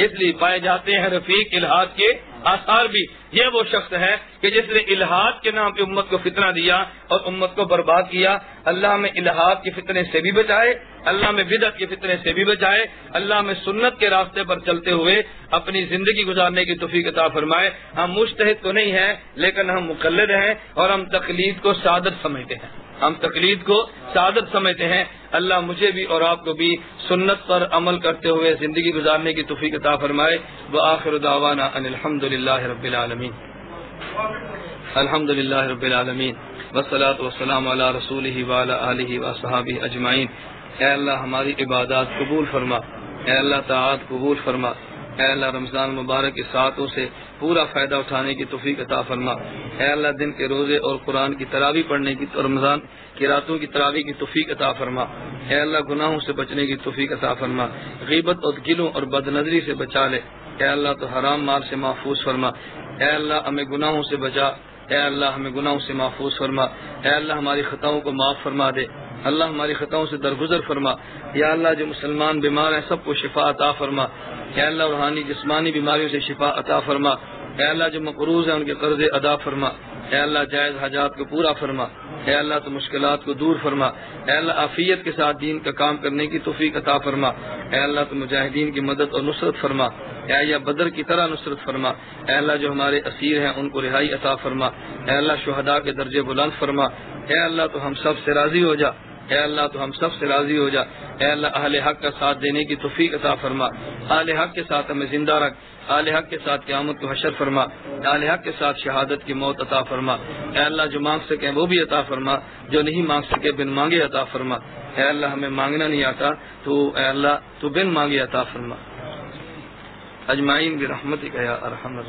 इसलिए पाए जाते हैं रफीक इलाहाद के आसार भी ये वो शख्स है कि जिसने इलाहाद के नाम पे उम्मत को फितना दिया और उम्मत को बर्बाद किया। अल्लाह में इलाहाद के फितने से भी बचाए, अल्लाह में बिदत के फितने से भी बचाए, अल्लाह में सुन्नत के रास्ते पर चलते हुए अपनी ज़िंदगी गुजारने की तोफीक अता फरमाए। हम मुश्तहिद तो नहीं है, लेकिन हम मुकलद हैं और हम तकलीद को सादत समझते हैं। हम तकलीद को सादत समझते हैं। अल्लाह मुझे भी और आपको भी सुन्नत पर अमल करते हुए ज़िंदगी गुजारने की तोफीक अता फरमाए। व आखिर दावाना अनिलहमदिल्ला वसलात वसलाम अला रसूल वाला सहाबी अजमाइन। अल्लाह हमारी इबादत कबूल फरमा। अल्लाह तात कबूल फरमा। अल्लाह, रमज़ान मुबारक के सातों से पूरा फ़ायदा उठाने की तोफीक अता फरमा। अल्लाह, दिन के रोज़े और कुरान की तरावी पढ़ने की और रमज़ान की रातों की तरावी की तोफीक अता फरमा। अल्लाह, गुनाहों से बचने की तोफीक अता फरमा। गीबत और गिलों और बदनजरी से बचा ले। अल्लाह तो हराम मार से महफूज फरमा। अल्लाह, हमें गुनाहों से बचा। अल्लाह, हमें गुनाहों से महफूज फरमा। अल्लाह, हमारी खताओं को माफ़ फरमा दे। अल्लाह हमारी खताओं से दरगुजर फरमा या अल्लाह जो मुसलमान बीमार हैं सबको शिफा अता फरमा या अल्लाह रूहानी जिसमानी बीमारियों से शिफा अता फरमा या अल्लाह जो मकरूज है उनके कर्जे अदा फरमा या अल्लाह जायज़ हजात को पूरा फरमा या अल्लाह तो मुश्किल को दूर फरमा अल्लाह आफियत के साथ दीन का काम करने की तोफीक अता फरमा अल्लाह तो मुजाहिदीन की मदद और नुसरत फरमा या बदर की तरह नुसरत फरमा अल्लाह जो हमारे असीर हैं उनको रिहाई अता फरमा अल्लाह शहदा के दर्जे बुलंद फरमा अल्लाह तो हम सबसे राज़ी हो जा ए अल्लाह तो हम सबसे राज़ी हो जा। ए अल्लाह, अहल हक का साथ देने की तोफीक अता फरमा। आल हक के साथ हमें ज़िंदा रख। आल हक के साथ क्यामत को हशर फरमा। आल हक के साथ शहादत की मौत अता फरमा। ए अल्लाह, जो मांग सके वो भी अता फरमा। जो नहीं मांग सके बिन मांगे अता फरमा। ए अल्लाह, हमें मांगना नहीं आता तो ए अल्लाह तो बिन मांगे अता फरमा। अजमाइन भी रहमत गया अरहम